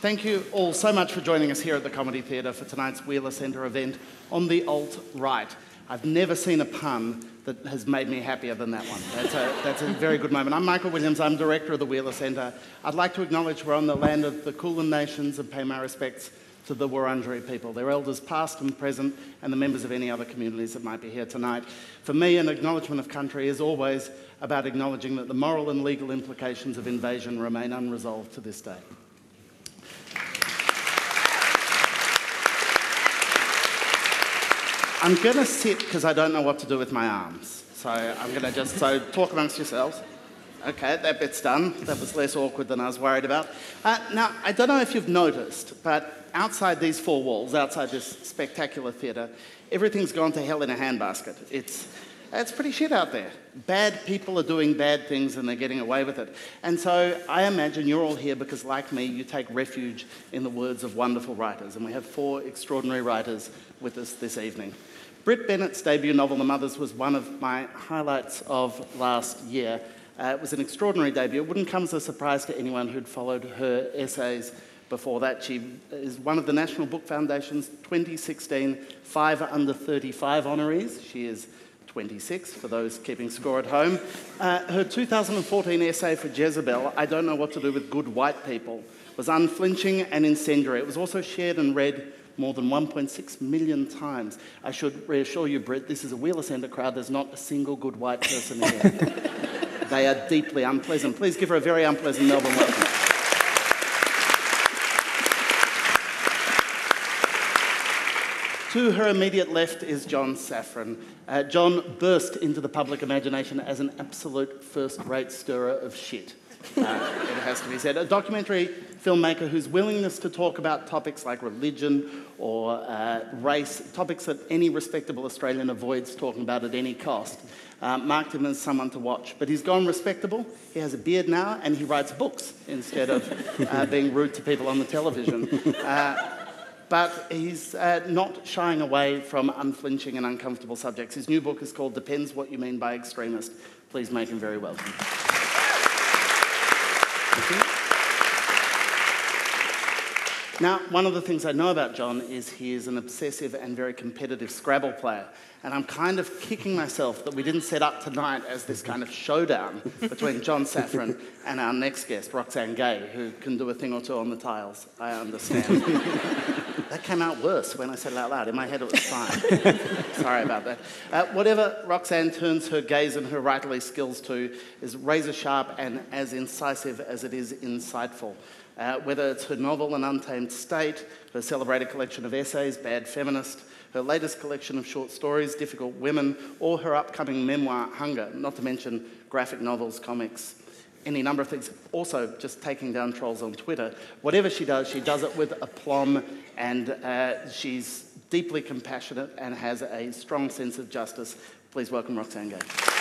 Thank you all so much for joining us here at the Comedy Theatre for tonight's Wheeler Centre event on the alt-right. I've never seen a pun that has made me happier than that one. That's a, that's a very good moment. I'm Michael Williams, I'm director of the Wheeler Centre. I'd like to acknowledge we're on the land of the Kulin Nations and pay my respects to the Wurundjeri people, their elders past and present, and the members of any other communities that might be here tonight. For me, an acknowledgement of country is always about acknowledging that the moral and legal implications of invasion remain unresolved to this day. I'm going to sit because I don't know what to do with my arms. So I'm going to just so talk amongst yourselves. Okay, that bit's done. That was less awkward than I was worried about. Uh, now, I don't know if you've noticed, but outside these four walls, outside this spectacular theatre, everything's gone to hell in a handbasket. It's, it's pretty shit out there. Bad people are doing bad things and they're getting away with it. And so I imagine you're all here because, like me, you take refuge in the words of wonderful writers. And we have four extraordinary writers with us this evening. Brit Bennett's debut novel, The Mothers, was one of my highlights of last year. Uh, it was an extraordinary debut. It wouldn't come as a surprise to anyone who'd followed her essays before that. She is one of the National Book Foundation's 2016 Five Under 35 honorees. She is 26 for those keeping score at home. Uh, her 2014 essay for Jezebel, I Don't Know What to Do with Good White People, was unflinching and incendiary. It was also shared and read more than 1.6 million times. I should reassure you, Brit, this is a Wheeler Centre crowd. There's not a single good white person here. they are deeply unpleasant. Please give her a very unpleasant Melbourne welcome. To her immediate left is John Safran. Uh, John burst into the public imagination as an absolute first rate stirrer of shit. Uh, it has to be said. A documentary filmmaker whose willingness to talk about topics like religion or uh, race, topics that any respectable Australian avoids talking about at any cost, uh, marked him as someone to watch. But he's gone respectable. He has a beard now and he writes books instead of uh, being rude to people on the television. Uh, but he's uh, not shying away from unflinching and uncomfortable subjects. His new book is called Depends What You Mean by Extremist. Please make him very welcome. Now, one of the things I know about John is he is an obsessive and very competitive Scrabble player. And I'm kind of kicking myself that we didn't set up tonight as this kind of showdown between John Safran and our next guest, Roxane Gay, who can do a thing or two on the tiles, I understand. that came out worse when I said it out loud. In my head, it was fine. Sorry about that. Uh, whatever Roxane turns her gaze and her writerly skills to is razor sharp and as incisive as it is insightful. Uh, whether it's her novel An Untamed State, her celebrated collection of essays, Bad Feminist, her latest collection of short stories, Difficult Women, or her upcoming memoir, Hunger, not to mention graphic novels, comics, any number of things. Also, just taking down trolls on Twitter. Whatever she does, she does it with aplomb, and uh, she's deeply compassionate and has a strong sense of justice. Please welcome Roxane Gay.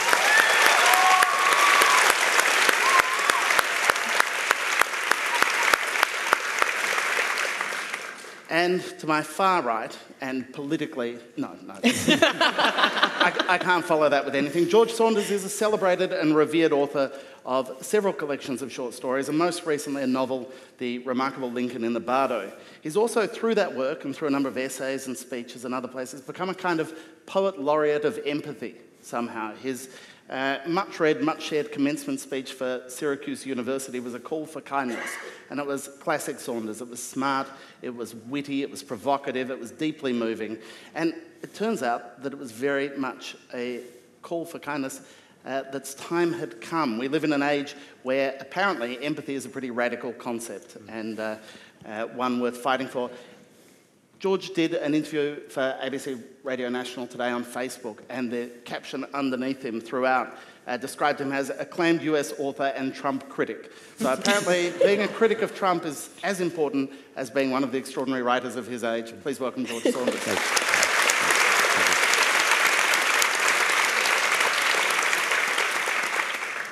And to my far right, and politically, no, no. I, I, can't follow that with anything. George Saunders is a celebrated and revered author of several collections of short stories, and most recently a novel, The Remarkable Lincoln in the Bardo. He's also, through that work and through a number of essays and speeches and other places, become a kind of poet laureate of empathy somehow. His uh, much read, much shared commencement speech for Syracuse University was a call for kindness. And it was classic Saunders. It was smart, it was witty, it was provocative, it was deeply moving. And it turns out that it was very much a call for kindness uh, that's time had come. We live in an age where apparently empathy is a pretty radical concept and uh, uh, one worth fighting for. George did an interview for ABC Radio National today on Facebook, and the caption underneath him throughout uh, described him as acclaimed US author and Trump critic. So apparently, being a critic of Trump is as important as being one of the extraordinary writers of his age. Please welcome George Saunders.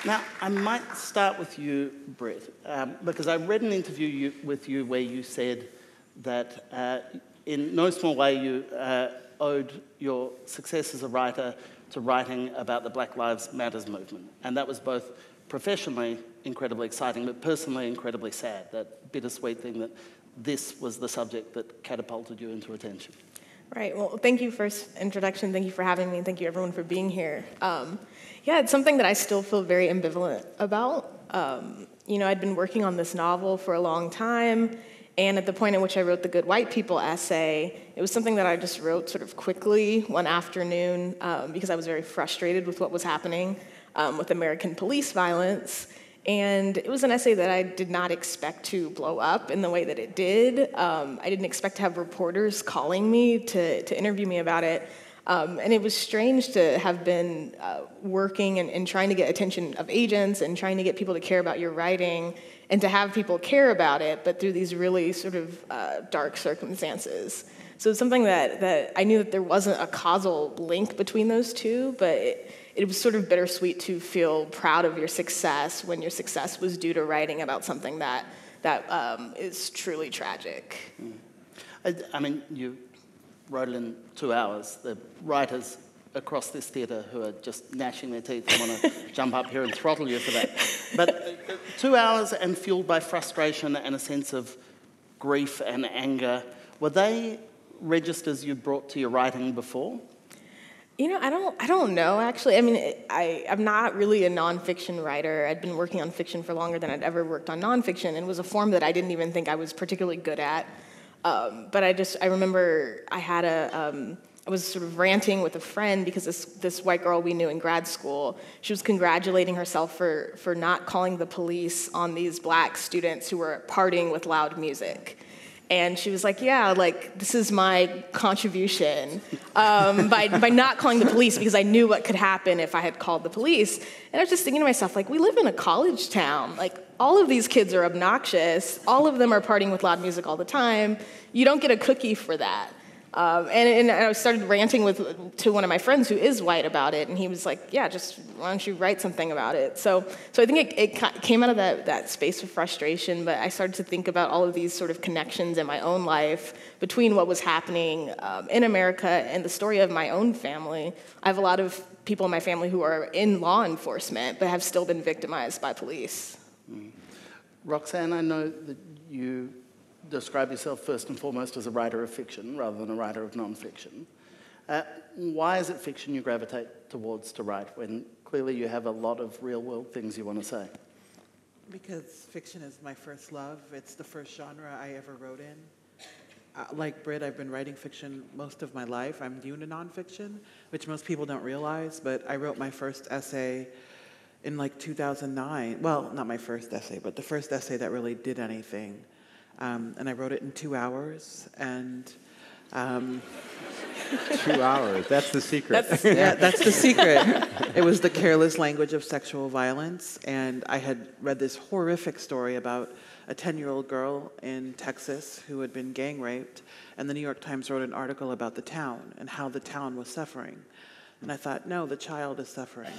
Now, I might start with you, Brit, um, because I read an interview you, with you where you said that uh, in no small way, you uh, owed your success as a writer to writing about the Black Lives Matters movement. And that was both professionally incredibly exciting, but personally incredibly sad, that bittersweet thing that this was the subject that catapulted you into attention. Right. Well, thank you for introduction. Thank you for having me. Thank you everyone for being here. Um, yeah, it's something that I still feel very ambivalent about. Um, you know, I'd been working on this novel for a long time, and at the point at which I wrote the Good White People essay, it was something that I just wrote sort of quickly one afternoon um, because I was very frustrated with what was happening um, with American police violence. And it was an essay that I did not expect to blow up in the way that it did. Um, I didn't expect to have reporters calling me to, to interview me about it. Um, and it was strange to have been uh, working and, and, trying to get attention of agents and trying to get people to care about your writing and to have people care about it, but through these really sort of uh, dark circumstances. So it's something that, that I knew that there wasn't a causal link between those two, but it, it was sort of bittersweet to feel proud of your success when your success was due to writing about something that, that um, is truly tragic. Mm. I, I, mean, you wrote it in two hours. The writers across this theatre who are just gnashing their teeth and want to jump up here and throttle you for that. But uh, two hours and fueled by frustration and a sense of grief and anger, were they registers you brought to your writing before? You know, I don't, I don't know actually. I mean, I, I'm not really a nonfiction writer. I'd been working on fiction for longer than I'd ever worked on nonfiction, and it was a form that I didn't even think I was particularly good at. Um, but I just, I remember I had a, um, I was sort of ranting with a friend because this, this white girl we knew in grad school, she was congratulating herself for, for not calling the police on these black students who were partying with loud music. And she was like, Yeah, like, this is my contribution um, by, by not calling the police because I knew what could happen if I had called the police. And I was just thinking to myself, like, we live in a college town. Like, all of these kids are obnoxious. All of them are partying with loud music all the time. You don't get a cookie for that. Um, and, and, I started ranting with to one of my friends who is white about it, and he was like, "Yeah, just why don't you write something about it?" So, so I think it, it came out of that that space of frustration. But I started to think about all of these sort of connections in my own life between what was happening um, in America and the story of my own family. I have a lot of people in my family who are in law enforcement, but have still been victimized by police. Mm. Roxane, I know that you describe yourself first and foremost as a writer of fiction rather than a writer of nonfiction. Uh, why is it fiction you gravitate towards to write when clearly you have a lot of real world things you want to say? Because fiction is my first love. It's the first genre I ever wrote in. Uh, like Brit, I've been writing fiction most of my life. I'm new to nonfiction, which most people don't realize, but I wrote my first essay in like 2009. Well, not my first essay, but the first essay that really did anything. Um, and I wrote it in two hours. And um, two hours. That's the secret. That's, yeah, that's the secret. it was the careless language of sexual violence. And I had read this horrific story about a 10 year old girl in Texas who had been gang raped. And the New York Times wrote an article about the town and how the town was suffering. And I thought, no, the child is suffering.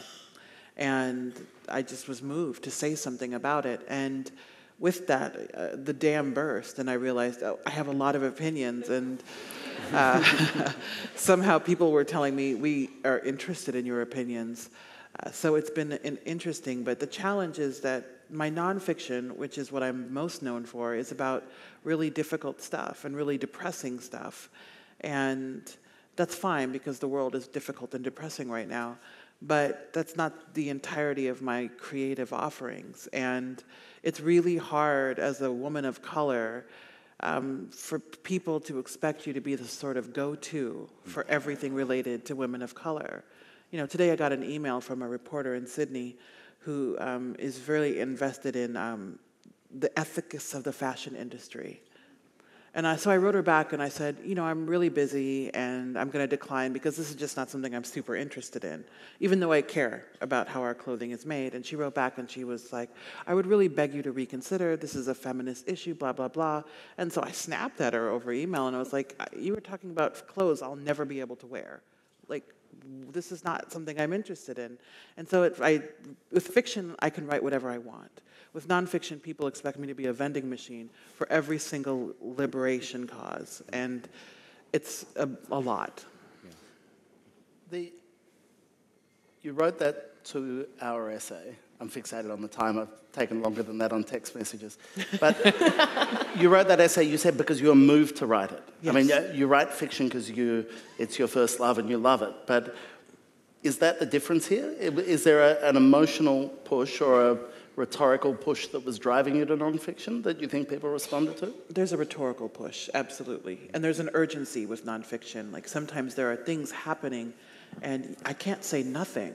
And I just was moved to say something about it. And with that, uh, the dam burst, and I realized oh, I have a lot of opinions, and uh, somehow people were telling me we are interested in your opinions. Uh, so it's been an interesting, but the challenge is that my nonfiction, which is what I'm most known for, is about really difficult stuff and really depressing stuff, and that's fine because the world is difficult and depressing right now. But that's not the entirety of my creative offerings, and it's really hard as a woman of color um, for people to expect you to be the sort of go to for everything related to women of color. You know, today I got an email from a reporter in Sydney who um, is very invested in um, the ethics of the fashion industry. And I, so I wrote her back and I said, you know, I'm really busy and I'm going to decline because this is just not something I'm super interested in, even though I care about how our clothing is made. And she wrote back and she was like, I would really beg you to reconsider. This is a feminist issue, blah, blah, blah. And so I snapped at her over email and I was like, you were talking about clothes I'll never be able to wear. Like, this is not something I'm interested in. And so it, I, with fiction, I can write whatever I want. With nonfiction, people expect me to be a vending machine for every single liberation cause, and it's a, a lot. The, you wrote that two hour essay. I'm fixated on the time. I've taken longer than that on text messages. But you wrote that essay, you said, because you were moved to write it. Yes. I mean, you write fiction because you, it's your first love and you love it. But is that the difference here? Is there a, an emotional push or a rhetorical push that was driving you to nonfiction that you think people responded to? There's a rhetorical push, absolutely. And there's an urgency with nonfiction. Like sometimes there are things happening and I can't say nothing.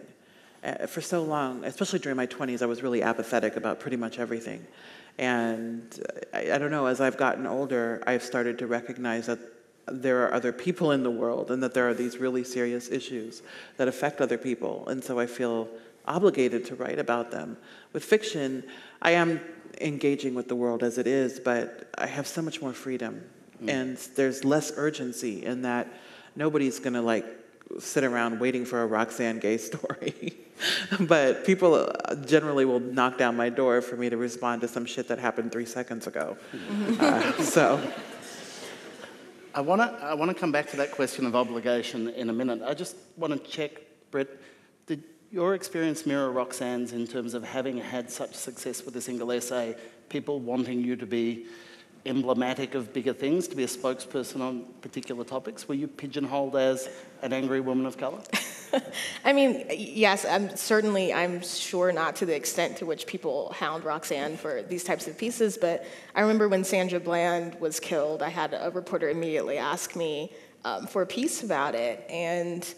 Uh, for so long, especially during my 20s, I was really apathetic about pretty much everything. And uh, I, I don't know, as I've gotten older, I've started to recognize that there are other people in the world and that there are these really serious issues that affect other people. And so I feel obligated to write about them. With fiction, I am engaging with the world as it is, but I have so much more freedom. Mm. And there's less urgency in that nobody's gonna like sit around waiting for a Roxane Gay story. but people uh, generally will knock down my door for me to respond to some shit that happened three seconds ago. uh, so. I want to I wanna come back to that question of obligation in a minute. I just want to check, Brit, did your experience mirror Roxane's in terms of having had such success with a single essay, people wanting you to be emblematic of bigger things, to be a spokesperson on particular topics? Were you pigeonholed as an angry woman of color? I mean, yes, I'm certainly, I'm sure not to the extent to which people hound Roxane for these types of pieces, but I remember when Sandra Bland was killed, I had a reporter immediately ask me um, for a piece about it, and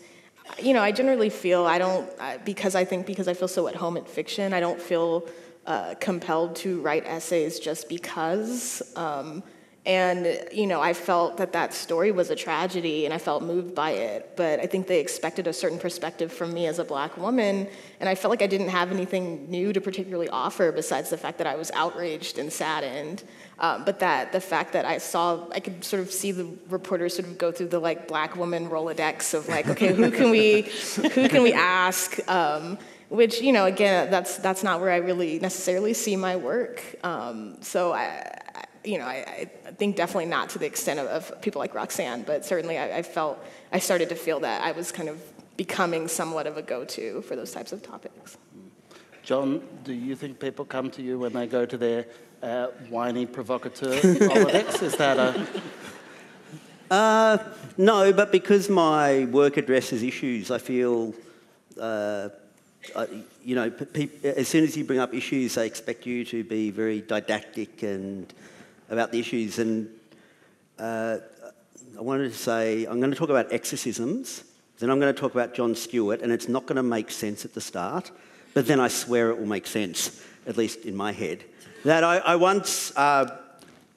you know, I generally feel I don't, because I think because I feel so at home in fiction, I don't feel uh, compelled to write essays just because. Um, and, you know, I felt that that story was a tragedy and I felt moved by it. But I think they expected a certain perspective from me as a black woman. And I felt like I didn't have anything new to particularly offer besides the fact that I was outraged and saddened. Um, but that the fact that I saw, I could sort of see the reporters sort of go through the like black woman Rolodex of like, okay, who can we, who can we ask? Um, which you know again that's that's not where I really necessarily see my work. Um, so I, I, you know I, I, think definitely not to the extent of, of people like Roxane, but certainly I, I, felt I started to feel that I was kind of becoming somewhat of a go-to for those types of topics. John, do you think people come to you when they go to their uh, whiny provocateur politics? Is that a uh, no, but because my work addresses issues, I feel uh, uh, you know, as soon as you bring up issues, they expect you to be very didactic and about the issues. And uh, I wanted to say, I'm going to talk about exorcisms, then I'm going to talk about Jon Stewart, and it's not going to make sense at the start, but then I swear it will make sense, at least in my head. That I, I once uh,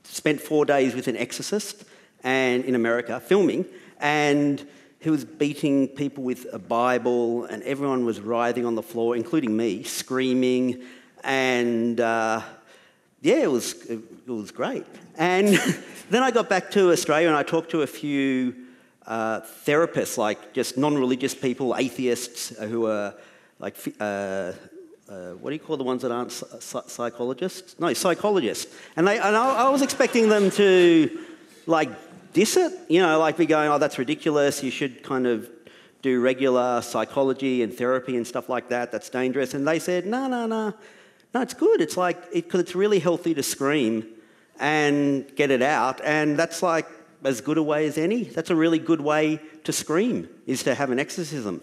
spent four days with an exorcist and in America filming, and he was beating people with a Bible, and everyone was writhing on the floor, including me, screaming. And uh, yeah, it was, it was great. And then I got back to Australia and I talked to a few uh, therapists, like just non religious people, atheists who are like, uh, uh, what do you call the ones that aren't psychologists? No, psychologists. And, they, and I, I was expecting them to like diss it, you know, like be going, oh, that's ridiculous, you should kind of do regular psychology and therapy and stuff like that, that's dangerous. And they said, no, no, no, no, it's good. It's like, it, it's really healthy to scream and get it out. And that's like as good a way as any. That's a really good way to scream, is to have an exorcism.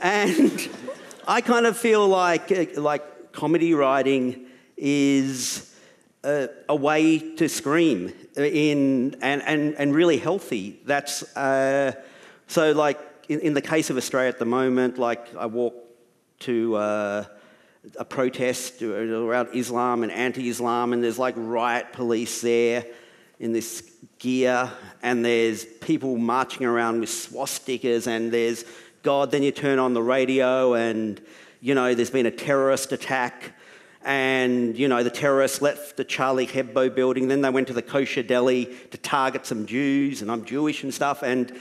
And I kind of feel like, like comedy writing is a, a way to scream in, and, and, and really healthy. That's, uh, so like in, in, the case of Australia at the moment, like I walk to uh, a protest around Islam and anti-Islam and there's like riot police there in this gear and there's people marching around with swastikas and there's God, then you turn on the radio and, you know, there's been a terrorist attack and you know the terrorists left the Charlie Hebdo building. Then they went to the kosher deli to target some Jews, and I'm Jewish and stuff. And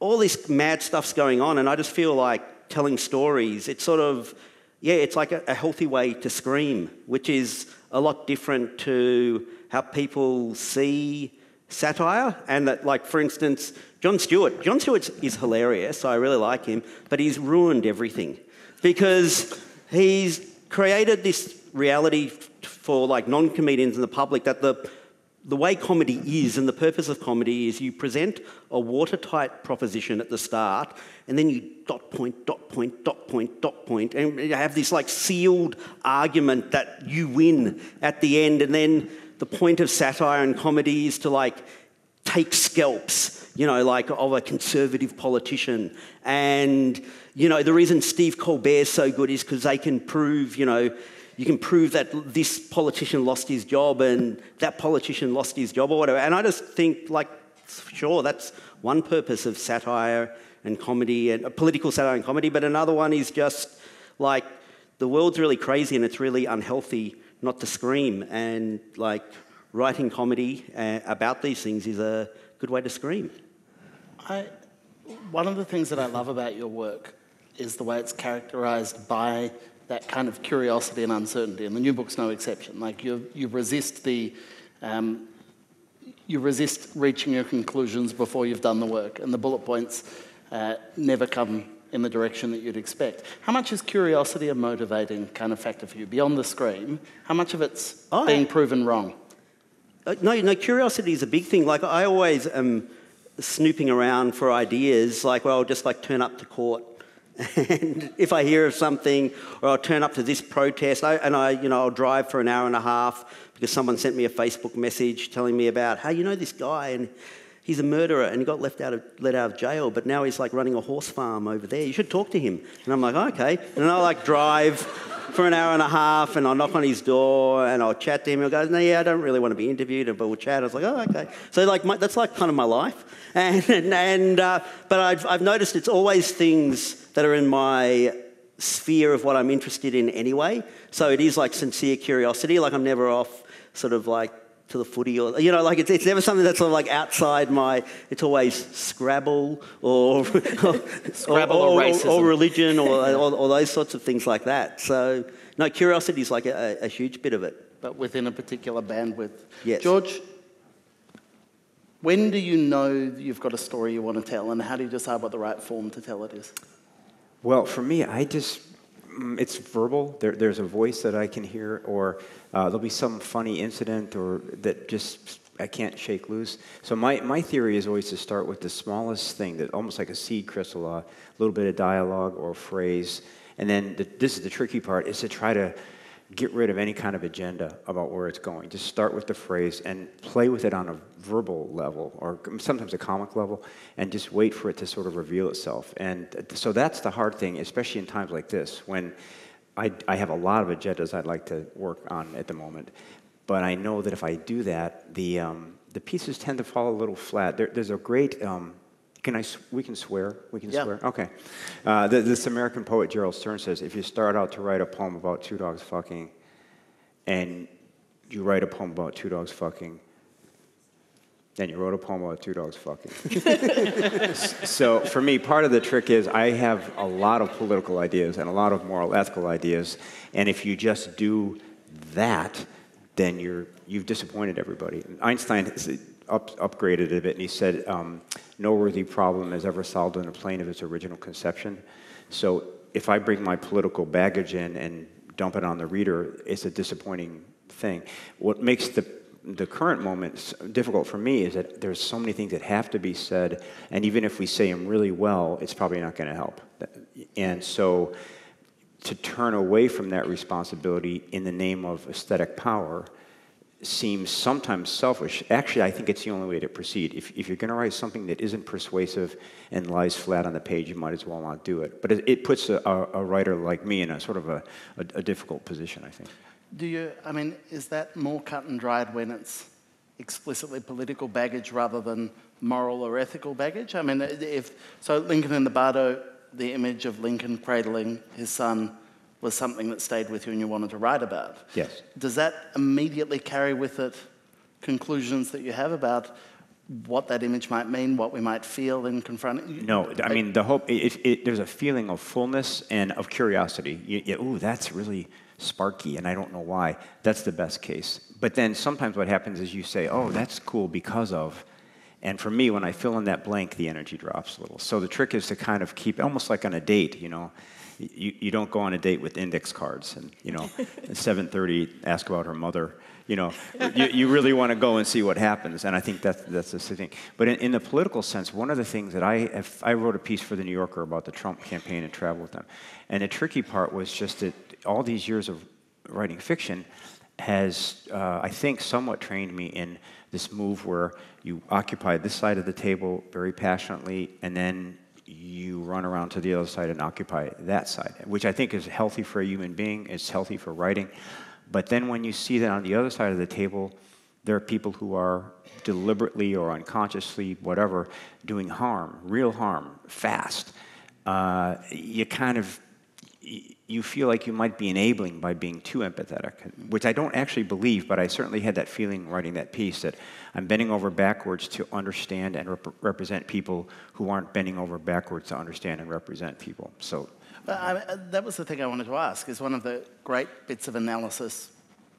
all this mad stuff's going on, and I just feel like telling stories. It's sort of yeah, it's like a, a healthy way to scream, which is a lot different to how people see satire. And that, like for instance, Jon Stewart. Jon Stewart is hilarious. So I really like him, but he's ruined everything. because he's created this reality for like non-comedians and the public that the the way comedy is and the purpose of comedy is you present a watertight proposition at the start and then you dot point dot point dot point dot point and you have this like sealed argument that you win at the end and then the point of satire and comedy is to like take scalps, you know, like of a conservative politician. And, you know, the reason Steve Colbert's so good is because they can prove, you know, you can prove that this politician lost his job and that politician lost his job or whatever. And I just think, like, sure, that's one purpose of satire and comedy and uh, political satire and comedy, but another one is just like the world's really crazy and it's really unhealthy not to scream and like writing comedy uh, about these things is a good way to scream. I, one of the things that I love about your work is the way it's characterized by that kind of curiosity and uncertainty, and the new book's no exception. Like you, you resist the, um, you resist reaching your conclusions before you've done the work, and the bullet points uh, never come in the direction that you'd expect. How much is curiosity a motivating kind of factor for you beyond the scream? How much of it's being proven wrong? Uh, no, no, curiosity is a big thing. Like I always am snooping around for ideas. Like, well, I'll just like turn up to court, and if I hear of something, or I'll turn up to this protest, I, and I, you know, I'll drive for an hour and a half because someone sent me a Facebook message telling me about, hey, you know this guy, and he's a murderer and he got left out of, let out of jail, but now he's like running a horse farm over there. You should talk to him. And I'm like, okay. And I'll like drive for an hour and a half and I'll knock on his door and I'll chat to him. He'll go, no, yeah, I don't really want to be interviewed, but we'll chat. I was like, oh, okay. So like my, that's like kind of my life. And, and uh, but I've, I've noticed it's always things that are in my sphere of what I'm interested in anyway. So it is like sincere curiosity. Like I'm never off sort of like to the footy or you know like it's, it's never something that's sort of like outside my it's always scrabble or scrabble or, or, or, or religion or, or, those sorts of things like that. So no curiosity is like a, a, huge bit of it. But within a particular bandwidth. Yes. George when do you know you've got a story you want to tell and how do you decide what the right form to tell it is? Well for me i just it's verbal there, there's a voice that i can hear or uh, there'll be some funny incident or that just I can't shake loose. So my, my theory is always to start with the smallest thing, that almost like a seed crystal, a little bit of dialogue or phrase, and then the, this is the tricky part, is to try to get rid of any kind of agenda about where it's going. Just start with the phrase and play with it on a verbal level or sometimes a comic level and just wait for it to sort of reveal itself. And so that's the hard thing, especially in times like this when I, I have a lot of agendas I'd like to work on at the moment, but I know that if I do that, the, um, the pieces tend to fall a little flat. There, there's a great, um, can I, we can swear? We can yeah. swear? Okay. Uh, this American poet, Gerald Stern, says if you start out to write a poem about two dogs fucking, and you write a poem about two dogs fucking, then you wrote a poem about two dogs fucking. so for me, part of the trick is I have a lot of political ideas and a lot of moral ethical ideas, and if you just do that, then you're you've disappointed everybody. Einstein up, upgraded it a bit, and he said, um, "No worthy problem is ever solved on the plane of its original conception." So if I bring my political baggage in and dump it on the reader, it's a disappointing thing. What makes the the current moment difficult for me is that there's so many things that have to be said, and even if we say them really well, it's probably not going to help. And so, to turn away from that responsibility in the name of aesthetic power seems sometimes selfish. Actually, I think it's the only way to proceed. If, if you're going to write something that isn't persuasive and lies flat on the page, you might as well not do it. But it, it puts a, a, writer like me in a sort of a, a, a difficult position, I think. Do you, I mean, is that more cut and dried when it's explicitly political baggage rather than moral or ethical baggage? I mean, if, so Lincoln in the Bardo, the image of Lincoln cradling his son was something that stayed with you and you wanted to write about. Yes. Does that immediately carry with it conclusions that you have about what that image might mean, what we might feel in confronting? No, I mean the hope. It, it, there's a feeling of fullness and of curiosity. You, you, ooh, that's really sparky, and I don't know why. That's the best case. But then sometimes what happens is you say, oh, that's cool because of. And for me, when I fill in that blank, the energy drops a little. So the trick is to kind of keep, almost like on a date, you know, you, you don't go on a date with index cards and, you know, 7.30, ask about her mother. You know, you, you really want to go and see what happens. And I think that's, that's the thing. But in, in the political sense, one of the things that I, have, I wrote a piece for The New Yorker about the Trump campaign and traveled with them. And the tricky part was just that all these years of writing fiction has, uh, I think, somewhat trained me in this move where you occupy this side of the table very passionately, and then you run around to the other side and occupy that side, which I think is healthy for a human being, it's healthy for writing. But then when you see that on the other side of the table, there are people who are deliberately or unconsciously, whatever, doing harm, real harm, fast. Uh, you kind of you feel like you might be enabling by being too empathetic, which I don't actually believe, but I certainly had that feeling writing that piece that I'm bending over backwards to understand and rep- represent people who aren't bending over backwards to understand and represent people. So. I, uh, that was the thing I wanted to ask. Is one of the great bits of analysis,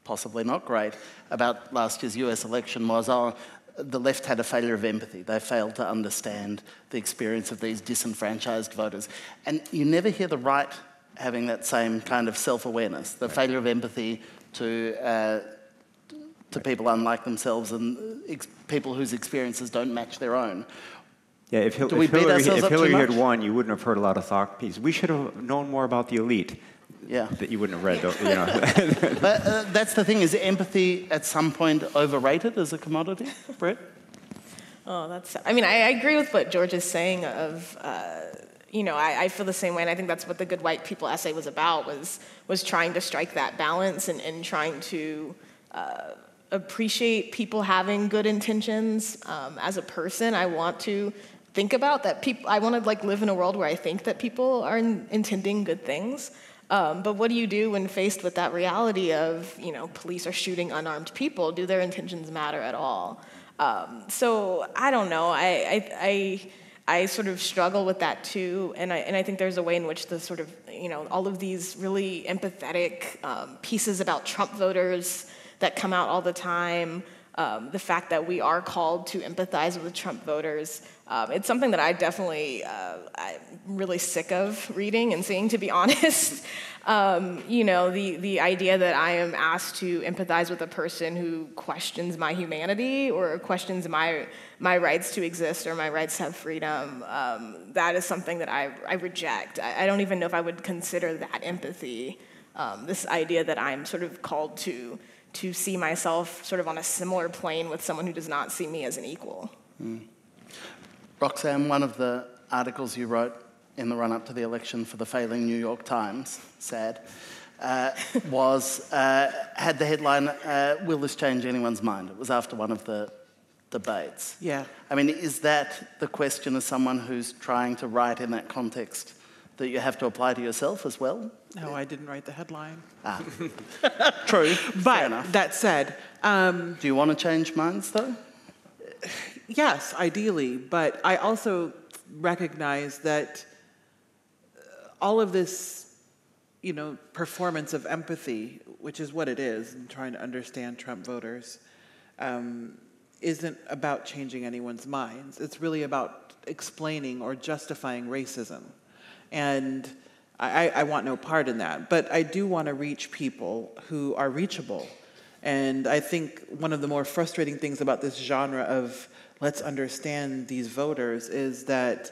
possibly not great, about last year's US election was oh, the left had a failure of empathy. They failed to understand the experience of these disenfranchised voters. And you never hear the right having that same kind of self awareness, the failure of empathy to, uh, to people unlike themselves and ex- people whose experiences don't match their own. Yeah, if, Hil- if Hillary, if Hillary had won, you wouldn't have heard a lot of thought pieces. We should have known more about the elite. Yeah. That you wouldn't have read, though, you know. but uh, that's the thing, is empathy at some point overrated as a commodity, Brit? Oh, that's, I mean, I, I agree with what George is saying of, uh, you know, I, I, feel the same way, and I think that's what the Good White People essay was about was was trying to strike that balance and, and trying to uh, appreciate people having good intentions. Um, as a person, I want to think about that. People, I want to like live in a world where I think that people are in, intending good things. Um, but what do you do when faced with that reality of, you know, police are shooting unarmed people? Do their intentions matter at all? Um, so I don't know. I, I, I I sort of struggle with that too, and I, and I think there's a way in which the sort of, you know, all of these really empathetic um, pieces about Trump voters that come out all the time, um, the fact that we are called to empathize with Trump voters, um, it's something that I definitely, uh, I'm really sick of reading and seeing, to be honest. Um, you know, the, the idea that I am asked to empathize with a person who questions my humanity or questions my, my rights to exist or my rights to have freedom, um, that is something that I, I reject. I, I, don't even know if I would consider that empathy. Um, this idea that I'm sort of called to, to see myself sort of on a similar plane with someone who does not see me as an equal. Mm. Roxane, one of the articles you wrote in the run up to the election for the failing New York Times, sad, uh, was, uh, had the headline, uh, Will this change anyone's mind? It was after one of the debates. Yeah. I mean, is that the question as someone who's trying to write in that context that you have to apply to yourself as well? No, I didn't write the headline. Ah. True. But that said, um, do you want to change minds though? Yes, ideally, but I also recognize that all of this, you know, performance of empathy, which is what it is, and trying to understand Trump voters, um, isn't about changing anyone's minds. It's really about explaining or justifying racism. And I, I want no part in that. But I do want to reach people who are reachable. And I think one of the more frustrating things about this genre of let's understand these voters is that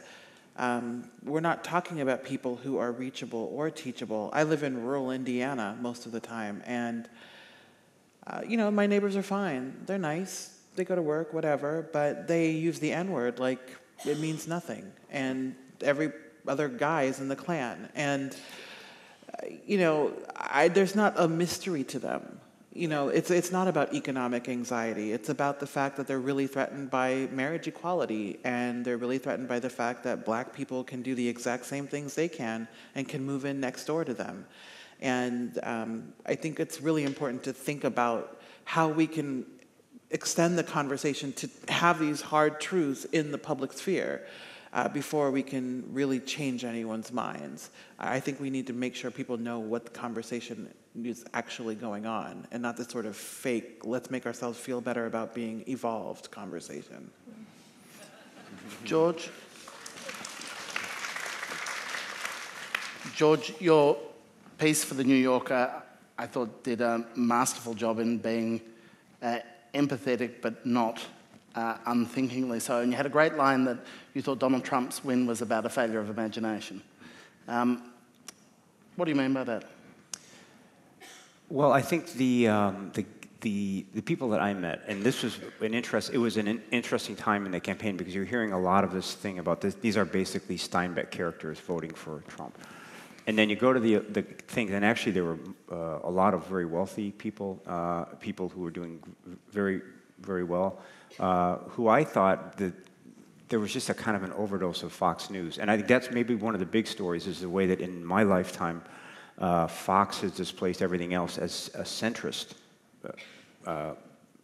um, we're not talking about people who are reachable or teachable. I live in rural Indiana most of the time, and uh, you know, my neighbors are fine. They're nice. They go to work, whatever, but they use the N word like it means nothing. And every other guys in the Klan. And, uh, you know, I, there's not a mystery to them you know, it's, it's not about economic anxiety. It's about the fact that they're really threatened by marriage equality, and they're really threatened by the fact that black people can do the exact same things they can and can move in next door to them. And um, I think it's really important to think about how we can extend the conversation to have these hard truths in the public sphere uh, before we can really change anyone's minds. I think we need to make sure people know what the conversation is actually going on and not this sort of fake, let's make ourselves feel better about being evolved conversation. George? George, your piece for the New Yorker, I thought, did a masterful job in being uh, empathetic but not uh, unthinkingly so. And you had a great line that you thought Donald Trump's win was about a failure of imagination. Um, what do you mean by that? Well, I think the, um, the, the, the people that I met, and this was an interest, it was an in- interesting time in the campaign because you're hearing a lot of this thing about this. These are basically Steinbeck characters voting for Trump. And then you go to the, the things, and actually there were uh, a lot of very wealthy people, uh, people who were doing very, very well, uh, who I thought that there was just a kind of an overdose of Fox News. And I think that's maybe one of the big stories is the way that in my lifetime, uh, Fox has displaced everything else as a centrist uh, uh,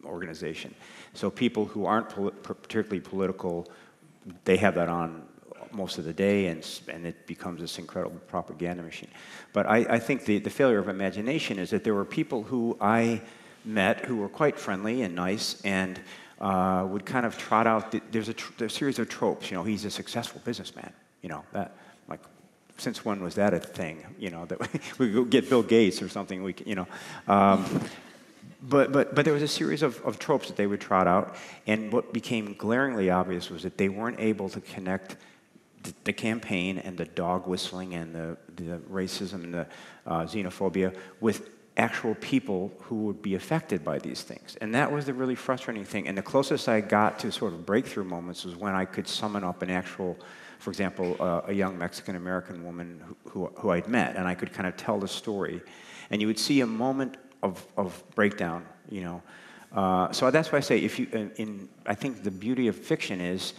organization. So people who aren't poli- particularly political, they have that on most of the day, and, and it becomes this incredible propaganda machine. But I, I think the, the failure of imagination is that there were people who I met who were quite friendly and nice and uh, would kind of trot out. The, there's a, tr- there's a series of tropes. You know, he's a successful businessman. You know that like since when was that a thing? You know that we could get Bill Gates or something. We you know. Um, but, but, but there was a series of, of tropes that they would trot out, and what became glaringly obvious was that they weren't able to connect the, the campaign and the dog whistling and the, the racism and the uh, xenophobia with actual people who would be affected by these things. And that was the really frustrating thing. And the closest I got to sort of breakthrough moments was when I could summon up an actual, for example, uh, a young Mexican American woman who, who, who, I'd met, and I could kind of tell the story. And you would see a moment of, of breakdown, you know. Uh, so that's why I say, if you, in, in, I think the beauty of fiction is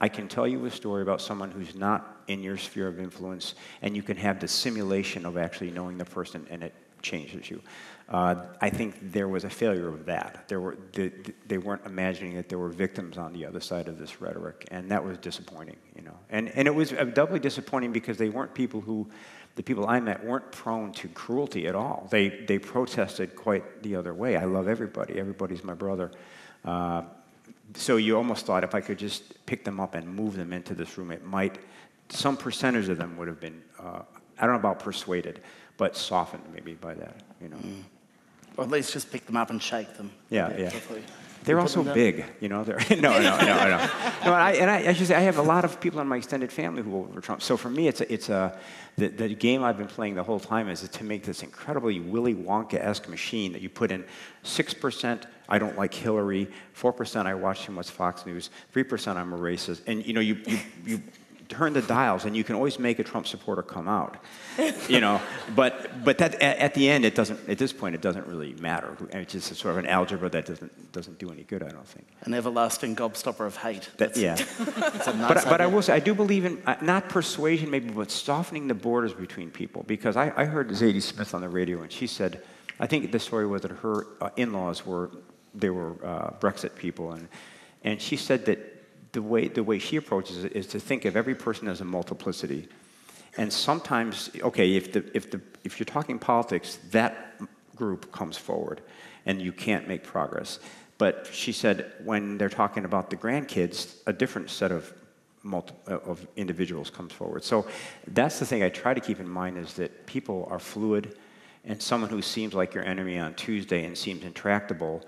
I can tell you a story about someone who's not in your sphere of influence, and you can have the simulation of actually knowing the person, and it changes you. Uh, I think there was a failure of that. There were, the, they weren't imagining that there were victims on the other side of this rhetoric, and that was disappointing, you know. And, and it was doubly disappointing because they weren't people who, the people I met weren't prone to cruelty at all. They, they protested quite the other way. I love everybody. Everybody's my brother. Uh, so you almost thought if I could just pick them up and move them into this room, it might, some percentage of them would have been, uh, I don't know about persuaded, but softened maybe by that, you know. Mm. Or at least just pick them up and shake them. Yeah, yeah. They're also big, you know. They're, no, no, no, no, no. no I, and I, I should say, I have a lot of people in my extended family who vote for Trump. So for me, it's a, it's a the, the game I've been playing the whole time is to make this incredibly Willy Wonka-esque machine that you put in six percent. I don't like Hillary. Four percent. I watch too much Fox News. Three percent. I'm a racist. And you know, you you you turn the dials, and you can always make a Trump supporter come out. You know, but but that at, at, the end, it doesn't. At this point, it doesn't really matter. It's just sort of an algebra that doesn't doesn't do any good. I don't think. An everlasting gobstopper of hate. That, yeah. nice but but I will say I do believe in uh, not persuasion maybe, but softening the borders between people. Because I, I heard Zadie Smith on the radio, and she said, I think the story was that her uh, in-laws were they were uh, Brexit people, and and she said that the way, the way she approaches it is to think of every person as a multiplicity. And sometimes, okay, if, the, if, the, if you're talking politics, that group comes forward and you can't make progress. But she said when they're talking about the grandkids, a different set of, multi, uh, of individuals comes forward. So that's the thing I try to keep in mind is that people are fluid, and someone who seems like your enemy on Tuesday and seems intractable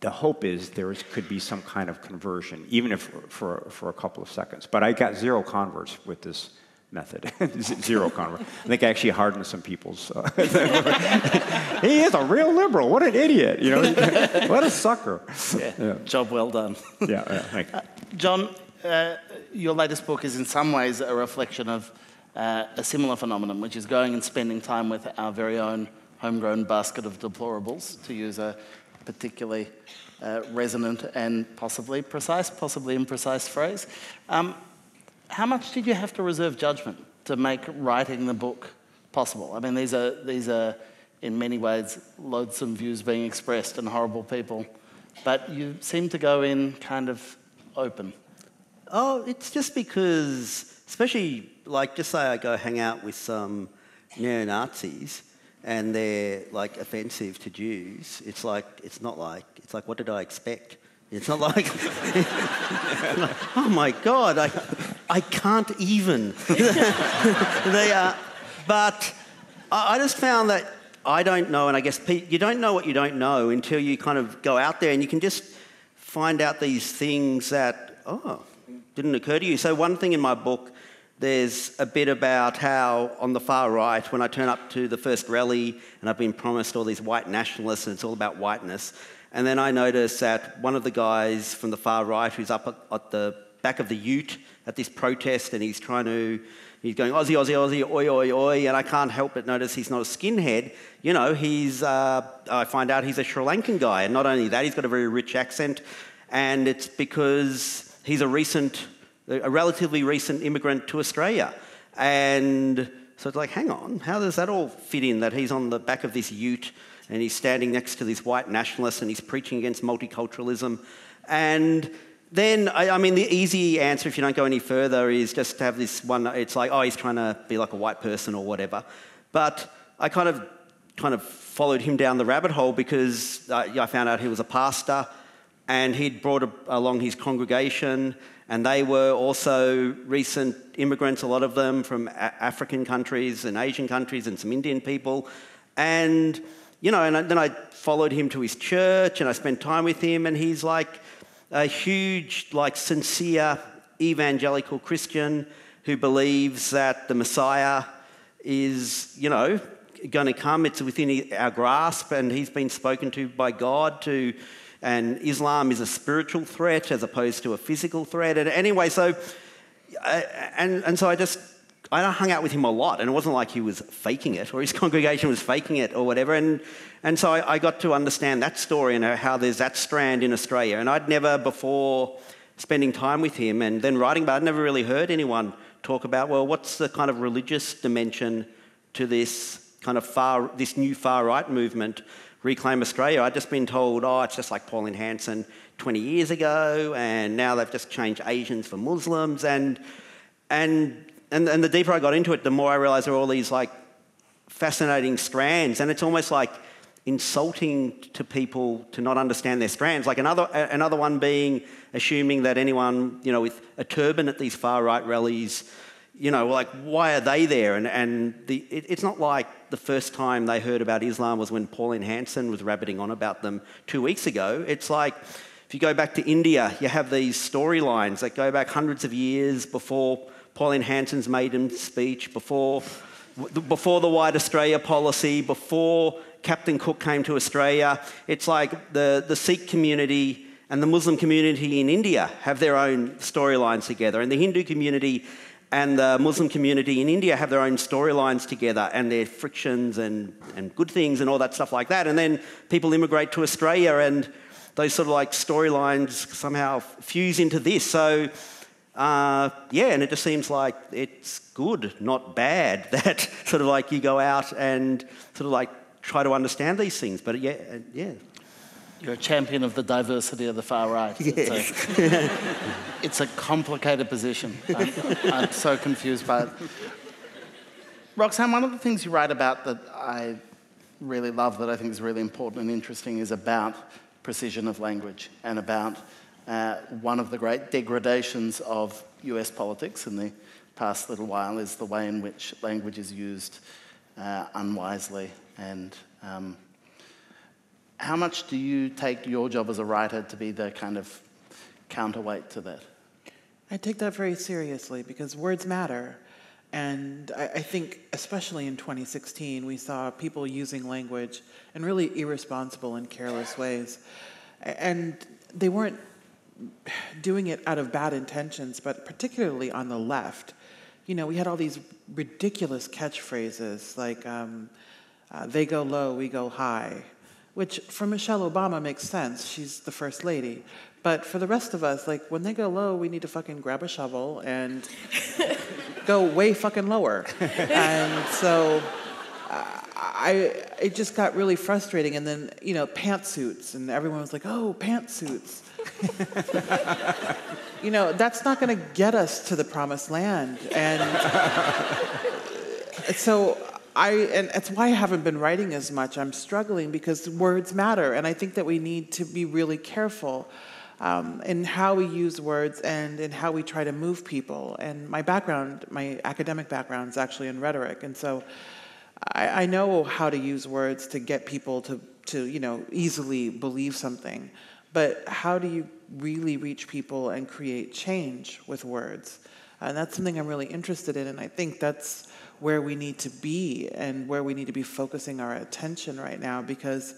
the hope is there could be some kind of conversion, even if for, for a couple of seconds. But I got zero converts with this method. zero converts. I think I actually hardened some people's. Uh, he is a real liberal. What an idiot! You know, what a sucker. Yeah. yeah. Job well done. yeah, yeah. Thank you. Uh, John, uh, your latest book is in some ways a reflection of uh, a similar phenomenon, which is going and spending time with our very own homegrown basket of deplorables, to use a particularly uh, resonant and possibly precise, possibly imprecise phrase. Um, how much did you have to reserve judgment to make writing the book possible? I mean, these are, these are in many ways loathsome views being expressed and horrible people, but you seem to go in kind of open. Oh, it's just because, especially like, just say I go hang out with some neo Nazis and they're like offensive to Jews, it's like it's not like it's like what did I expect? It's not like, like oh my God, I, I can't even. they are But I I just found that I don't know, and I guess pe- you don't know what you don't know until you kind of go out there and you can just find out these things that, oh, didn't occur to you. So, one thing in my book, there's a bit about how on the far right, when I turn up to the first rally and I've been promised all these white nationalists and it's all about whiteness, and then I notice that one of the guys from the far right who's up at, the back of the ute at this protest and he's trying to, he's going Aussie, Aussie, Aussie, oi, oi, oi, and I can't help but notice he's not a skinhead. You know, he's, uh, I find out he's a Sri Lankan guy, and not only that, he's got a very rich accent, and it's because he's a recent, a relatively recent immigrant to Australia. And so it's like, hang on, how does that all fit in that he's on the back of this ute and he's standing next to this white nationalist and he's preaching against multiculturalism? And then, I, I mean, the easy answer, if you don't go any further, is just to have this one. It's like, oh, he's trying to be like a white person or whatever. But I kind of, kind of followed him down the rabbit hole because uh, I found out he was a pastor, and he'd brought a, along his congregation, and they were also recent immigrants, a lot of them from a- African countries and Asian countries, and some Indian people, and you know, and I- then I followed him to his church, and I spent time with him, and he's like a huge, like, sincere evangelical Christian who believes that the Messiah is, you know, going to come. It's within our grasp, and he's been spoken to by God to. And Islam is a spiritual threat as opposed to a physical threat. And anyway, so, uh, and, and so I just, I hung out with him a lot, and it wasn't like he was faking it or his congregation was faking it or whatever. And, and so I, I got to understand that story and how there's that strand in Australia. And I'd never before spending time with him and then writing about it, I'd never really heard anyone talk about, well, what's the kind of religious dimension to this kind of far, this new far right movement, Reclaim Australia? I'd just been told, oh, it's just like Pauline Hanson 20 years ago, and now they've just changed Asians for Muslims. And, and, and, and the deeper I got into it, the more I realised there were all these like fascinating strands, and it's almost like insulting to people to not understand their strands. Like another, another one being assuming that anyone, you know, with a turban at these far right rallies, you know, like why are they there? And, and the, it, it's not like the first time they heard about Islam was when Pauline Hanson was rabbiting on about them two weeks ago. It's like if you go back to India, you have these storylines that go back hundreds of years before Pauline Hanson's maiden speech, before before the White Australia policy, before Captain Cook came to Australia. It's like the, the Sikh community and the Muslim community in India have their own storylines together, and the Hindu community and the Muslim community in India have their own storylines together and their frictions and, and good things and all that stuff like that. And then people immigrate to Australia and those sort of like storylines somehow fuse into this. So, uh, yeah, and it just seems like it's good, not bad, that sort of like you go out and sort of like try to understand these things. But yeah, uh, yeah. You're a champion of the diversity of the far right. It's, a, it's a complicated position. I'm, I'm so confused by it. Roxane, one of the things you write about that I really love, that I think is really important and interesting, is about precision of language and about uh, one of the great degradations of US politics in the past little while is the way in which language is used uh, unwisely. And um, how much do you take your job as a writer to be the kind of counterweight to that? I take that very seriously because words matter. And I, I, think, especially in 2016, we saw people using language in really irresponsible and careless ways. And they weren't doing it out of bad intentions, but particularly on the left. You know, we had all these ridiculous catchphrases like, um, uh, they go low, we go high, which for Michelle Obama makes sense. She's the first lady. But for the rest of us, like when they go low, we need to fucking grab a shovel and go way fucking lower. and so uh, I, it just got really frustrating. And then, you know, pantsuits, and everyone was like, oh, pantsuits. you know, that's not going to get us to the promised land. And so I, and that's why I haven't been writing as much. I'm struggling because words matter. And I think that we need to be really careful. um, in how we use words and in how we try to move people. And my background, my academic background, is actually in rhetoric, and so I, I know how to use words to get people to, to you know easily believe something. But how do you really reach people and create change with words? And that's something I'm really interested in, and I think that's where we need to be and where we need to be focusing our attention right now because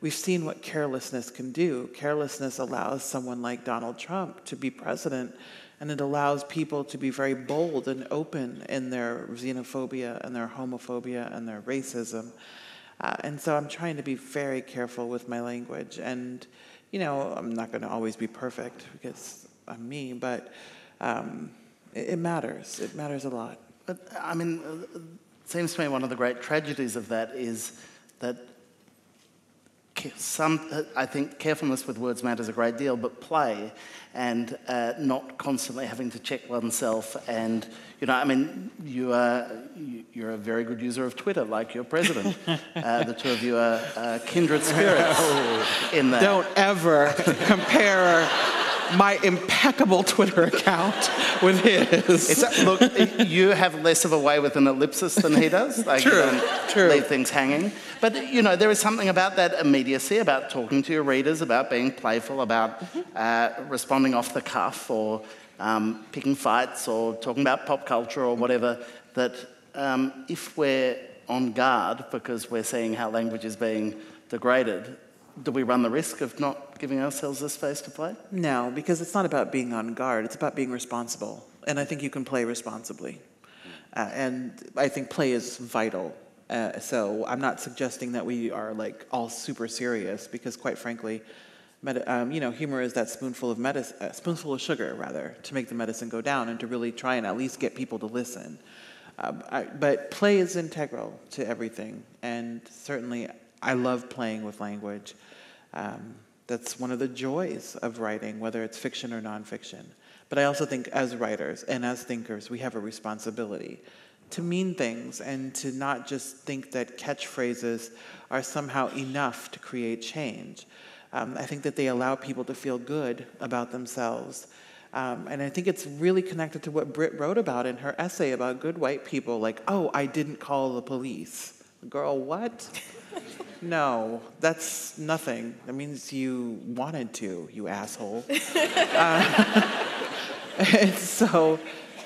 we've seen what carelessness can do. Carelessness allows someone like Donald Trump to be president, and it allows people to be very bold and open in their xenophobia and their homophobia and their racism. Uh, and so I'm trying to be very careful with my language. And, you know, I'm not going to always be perfect because I'm me, but um, it, it matters. It matters a lot. But I mean, it seems to me one of the great tragedies of that is that some, I think carefulness with words matters a great deal, but play and uh, not constantly having to check oneself. And, you know, I mean, you are, you're a very good user of Twitter, like your president. uh, the two of you are uh, kindred spirits in that. Don't ever compare my impeccable Twitter account with his. It's, look, you have less of a way with an ellipsis than he does. Like true, you don't true. leave things hanging. But you know, there is something about that immediacy, about talking to your readers, about being playful, about uh, responding off the cuff, or um, picking fights, or talking about pop culture, or whatever. That um, if we're on guard because we're seeing how language is being degraded, do we run the risk of not giving ourselves this space to play? No, because it's not about being on guard, it's about being responsible. And I think you can play responsibly. Uh, and I think play is vital. Uh, so I'm not suggesting that we are like all super serious because, quite frankly, med- um, you know, humor is that spoonful of medicine, uh, spoonful of sugar rather, to make the medicine go down and to really try and at least get people to listen. Uh, I, but play is integral to everything, and certainly I love playing with language. Um, that's one of the joys of writing, whether it's fiction or nonfiction. But I also think as writers and as thinkers, we have a responsibility to mean things and to not just think that catchphrases are somehow enough to create change. Um, I think that they allow people to feel good about themselves. Um, and I think it's really connected to what Brit wrote about in her essay about good white people, like, oh, I didn't call the police. Girl, what? No, that's nothing. That means you wanted to, you asshole. uh, and so,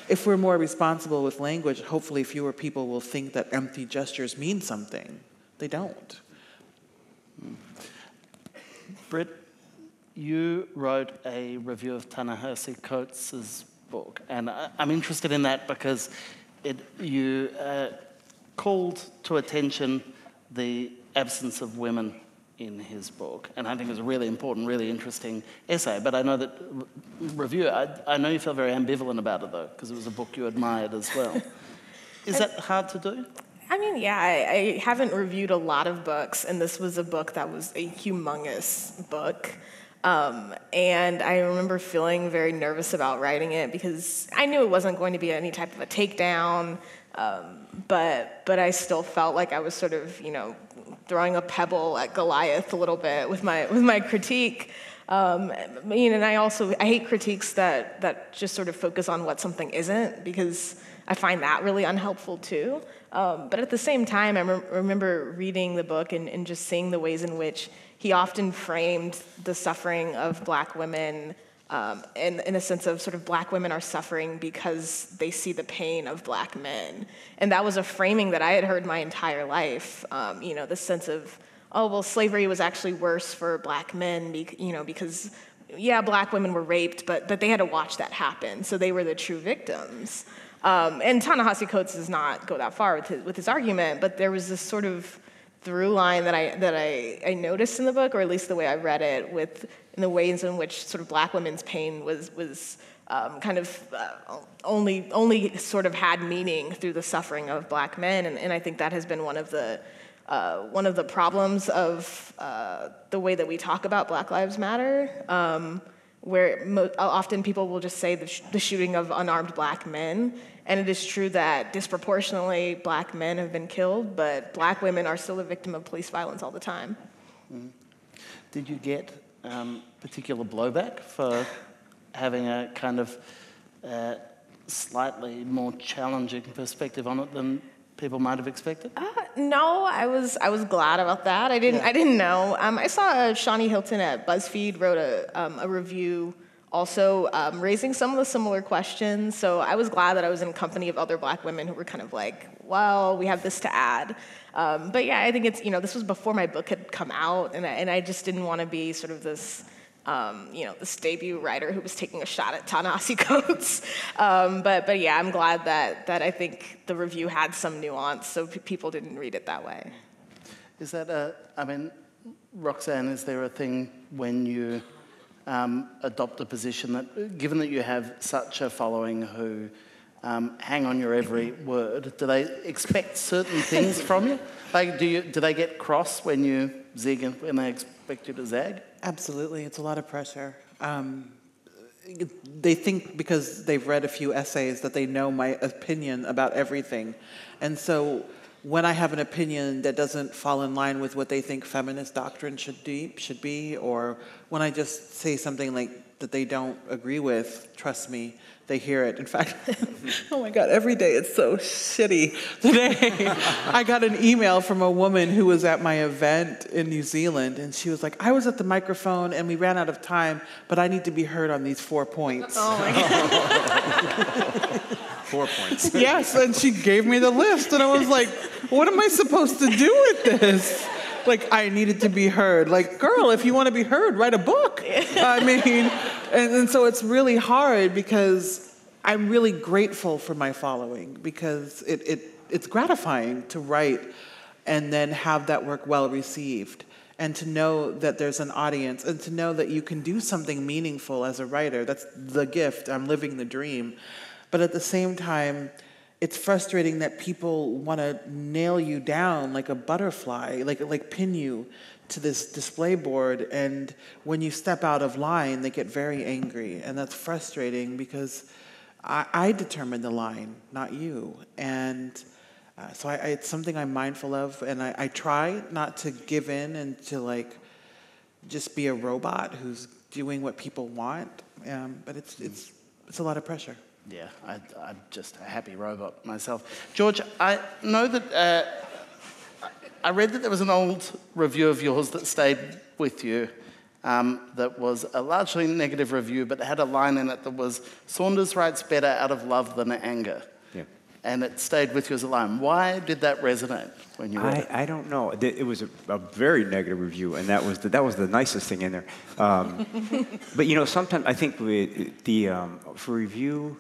if we're more responsible with language, hopefully fewer people will think that empty gestures mean something. They don't. Brit, you wrote a review of Ta-Nehisi Coates' book, and I'm interested in that because it, you uh, called to attention the absence of women in his book. And I think it was a really important, really interesting essay. But I know that, review, I, I know you felt very ambivalent about it though, because it was a book you admired as well. Is that hard to do? I mean, yeah, I, I, haven't reviewed a lot of books, and this was a book that was a humongous book. Um, and I remember feeling very nervous about writing it because I knew it wasn't going to be any type of a takedown. Um, but but I still felt like I was sort of you know throwing a pebble at Goliath a little bit with my with my critique. Um, you know, and I also I hate critiques that that just sort of focus on what something isn't because I find that really unhelpful too. Um, but at the same time, I rem- remember reading the book and, and just seeing the ways in which he often framed the suffering of Black women um, in, in a sense of sort of black women are suffering because they see the pain of black men. And that was a framing that I had heard my entire life. Um, you know, the sense of, oh, well, slavery was actually worse for black men, be, you know, because, yeah, black women were raped, but, but they had to watch that happen. So they were the true victims. Um, and Ta-Nehisi Coates does not go that far with his, with his argument, but there was this sort of through line that I that I, I noticed in the book, or at least the way I read it, with in the ways in which sort of black women's pain was was um, kind of uh, only only sort of had meaning through the suffering of black men, and, and I think that has been one of the uh, one of the problems of uh, the way that we talk about Black Lives Matter. Um, where mo- often people will just say the, sh- the shooting of unarmed black men, and it is true that disproportionately black men have been killed, but black women are still a victim of police violence all the time. Mm. Did you get um, particular blowback for having a kind of uh, slightly more challenging perspective on it than people might have expected? Uh, no, I was I was glad about that. I didn't Yeah. I didn't know. Um, I saw uh, Shawnee Hilton at BuzzFeed wrote a um, a review also um, raising some of the similar questions. So I was glad that I was in company of other Black women who were kind of like, well, we have this to add. Um, but yeah, I think it's you know this was before my book had come out, and I, and I just didn't want to be sort of this. Um, you know, this debut writer who was taking a shot at Ta-Nehisi Coates. Um, but, but yeah, I'm glad that, that I think the review had some nuance, so p- people didn't read it that way. Is that a, I mean, Roxane, is there a thing when you um, adopt a position that, given that you have such a following who um, hang on your every word, do they expect certain things from you? Like, do you, do they get cross when you zig and when they expect you to zag? Absolutely, it's a lot of pressure. Um, they think because they've read a few essays that they know my opinion about everything. And so when I have an opinion that doesn't fall in line with what they think feminist doctrine should be, should be or when I just say something like that they don't agree with, trust me, they hear it. In fact, oh my God, every day it's so shitty. Today, I got an email from a woman who was at my event in New Zealand, and she was like, I was at the microphone and we ran out of time, but I need to be heard on these four points. Oh my God. Four points. yes, and she gave me the list, and I was like, what am I supposed to do with this? Like, I needed to be heard. Like, girl, if you want to be heard, write a book. I mean, and, and so it's really hard because I'm really grateful for my following because it, it, it's gratifying to write and then have that work well received and to know that there's an audience and to know that you can do something meaningful as a writer. That's the gift. I'm living the dream. But at the same time, it's frustrating that people want to nail you down like a butterfly, like, like pin you to this display board. And when you step out of line, they get very angry. And that's frustrating because I, I determine the line, not you. And uh, so I, I, it's something I'm mindful of. And I, I try not to give in and to like just be a robot who's doing what people want. Um, but it's, it's, it's a lot of pressure. Yeah, I, I'm just a happy robot myself. George, I know that uh, I read that there was an old review of yours that stayed with you um, that was a largely negative review, but had a line in it that was Saunders writes better out of love than anger. Yeah. And it stayed with you as a line. Why did that resonate when you read I, it? I don't know. It it was a, a very negative review, and that was the, that was the nicest thing in there. Um, but you know, sometimes I think we, the um, for review,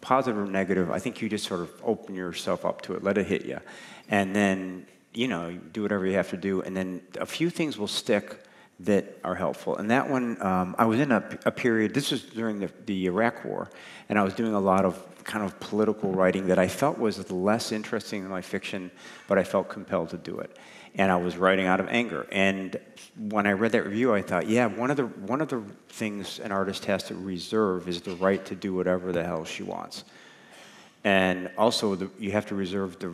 positive or negative, I think you just sort of open yourself up to it, let it hit you, and then you know do whatever you have to do, and then a few things will stick that are helpful. And that one, um, I was in a, a period. This was during the, the Iraq War, and I was doing a lot of kind of political writing that I felt was less interesting than my fiction, but I felt compelled to do it. And I was writing out of anger. And when I read that review, I thought, yeah, one of the one of the things an artist has to reserve is the right to do whatever the hell she wants. And also, the, you have to reserve the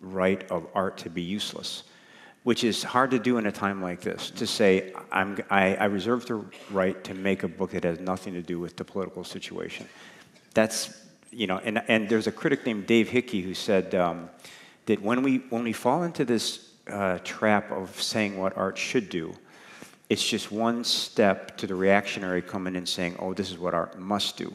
right of art to be useless, which is hard to do in a time like this. To say, I'm, I, I reserve the right to make a book that has nothing to do with the political situation. That's, you know, and, and there's a critic named Dave Hickey who said um, that when we, when we fall into this uh, trap of saying what art should do, it's just one step to the reactionary coming in saying, oh, this is what art must do.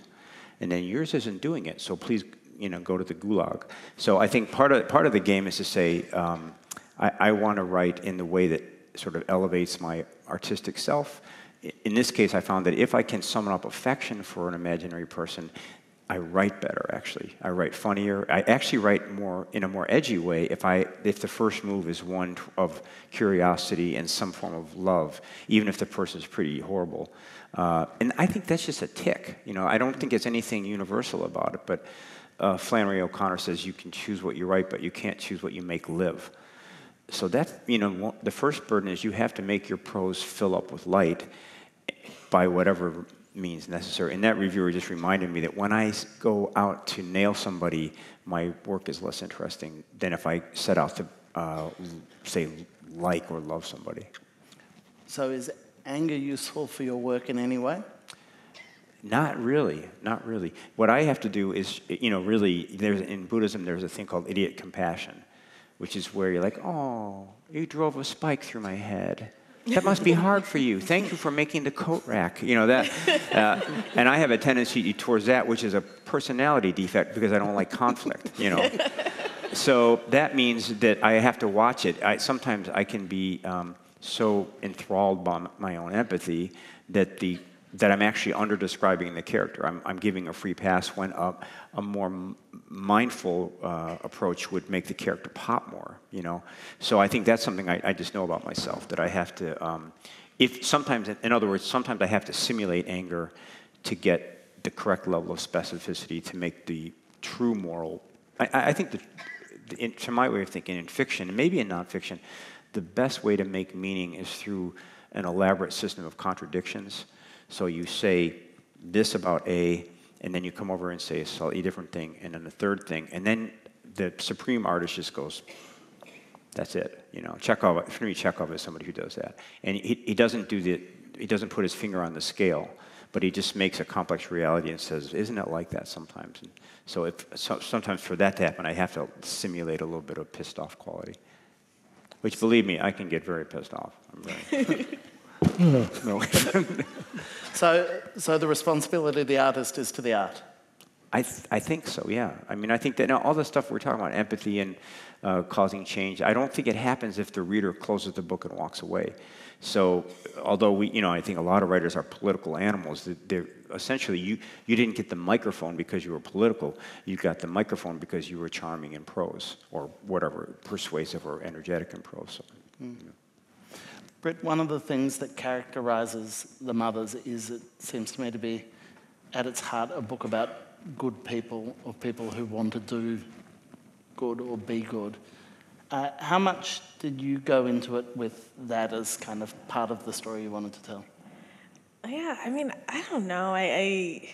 And then yours isn't doing it, so please, you know, go to the gulag. So I think part of, part of the game is to say, um, I, I want to write in the way that sort of elevates my artistic self. In this case, I found that if I can summon up affection for an imaginary person, I write better, actually. I write funnier. I actually write more in a more edgy way if, I, if the first move is one of curiosity and some form of love, even if the person's pretty horrible. Uh, and I think that's just a tick. You know, I don't think it's anything universal about it, but uh, Flannery O'Connor says you can choose what you write, but you can't choose what you make live. So that's, you know, the first burden is you have to make your prose fill up with light by whatever means necessary. And that reviewer just reminded me that when I go out to nail somebody, my work is less interesting than if I set out to, uh, say, like or love somebody. So is anger useful for your work in any way? Not really, not really. What I have to do is, you know, really, there's, in Buddhism, there's a thing called idiot compassion, which is where you're like, oh, you drove a spike through my head. That must be hard for you. Thank you for making the coat rack. You know that, uh, and I have a tendency towards that, which is a personality defect because I don't like conflict. You know, so that means that I have to watch it. I, sometimes I can be um, so enthralled by my own empathy that the that I'm actually under describing the character. I'm, I'm giving a free pass when a, a more m- mindful uh, approach would make the character pop more, you know? So I think that's something I, I just know about myself, that I have to, um, if sometimes, in other words, sometimes I have to simulate anger to get the correct level of specificity to make the true moral. I, I think that, in, to my way of thinking, in fiction, and maybe in nonfiction, the best way to make meaning is through an elaborate system of contradictions so you say this about A, and then you come over and say a slightly different thing, and then the third thing, and then the supreme artist just goes, that's it. You know, Chekhov, for me, Chekhov is somebody who does that. And he, he doesn't do the, he doesn't put his finger on the scale, but he just makes a complex reality and says, isn't it like that sometimes? And so, if, so sometimes for that to happen, I have to simulate a little bit of pissed off quality. Which, believe me, I can get very pissed off. I'm no. so, so the responsibility of the artist is to the art. I, th- I think so, yeah. I mean, I think that now all the stuff we're talking about, empathy and uh, causing change, I don't think it happens if the reader closes the book and walks away. So, although we, you know, I think a lot of writers are political animals. They're essentially you. You didn't get the microphone because you were political. You got the microphone because you were charming in prose or whatever, persuasive or energetic in prose. So, mm. you know. Brit, one of the things that characterises the mothers is it seems to me to be at its heart a book about good people or people who want to do good or be good. Uh, how much did you go into it with that as kind of part of the story you wanted to tell? Yeah, I mean, I don't know. I,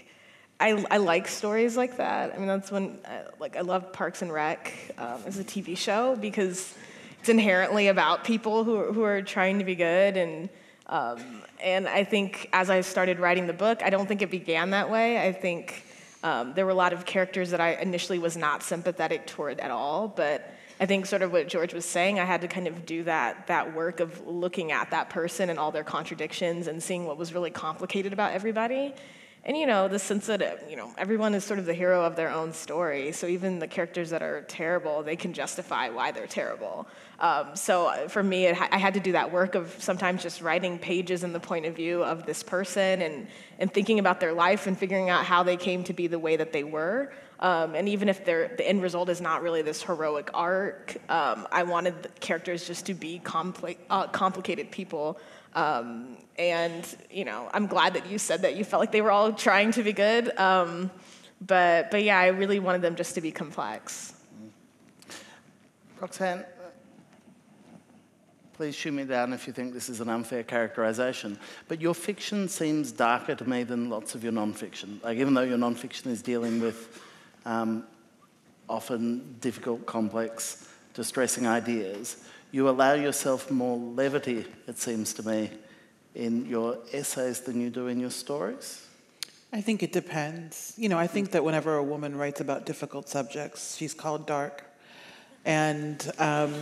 I, I, I like stories like that. I mean, that's when, uh, like, I love Parks and Rec um, as a TV show because it's inherently about people who are, who are trying to be good. And um, and I think as I started writing the book, I don't think it began that way. I think um, there were a lot of characters that I initially was not sympathetic toward at all, but I think sort of what George was saying, I had to kind of do that that work of looking at that person and all their contradictions and seeing what was really complicated about everybody. And you know the sense that you know everyone is sort of the hero of their own story. So even the characters that are terrible they can justify why they're terrible um, so uh, for me ha- i had to do that work of sometimes just writing pages in the point of view of this person and, and thinking about their life and figuring out how they came to be the way that they were um, and even if the end result is not really this heroic arc um, i wanted the characters just to be compli- uh, complicated people um, and you know, I'm glad that you said that you felt like they were all trying to be good. Um, but but yeah, I really wanted them just to be complex. Roxane, please shoot me down if you think this is an unfair characterization. But your fiction seems darker to me than lots of your nonfiction. Like even though your nonfiction is dealing with um, often difficult, complex, distressing ideas, you allow yourself more levity, it seems to me, in your essays than you do in your stories? I think it depends. You know, I think that whenever a woman writes about difficult subjects, she's called dark. And, um,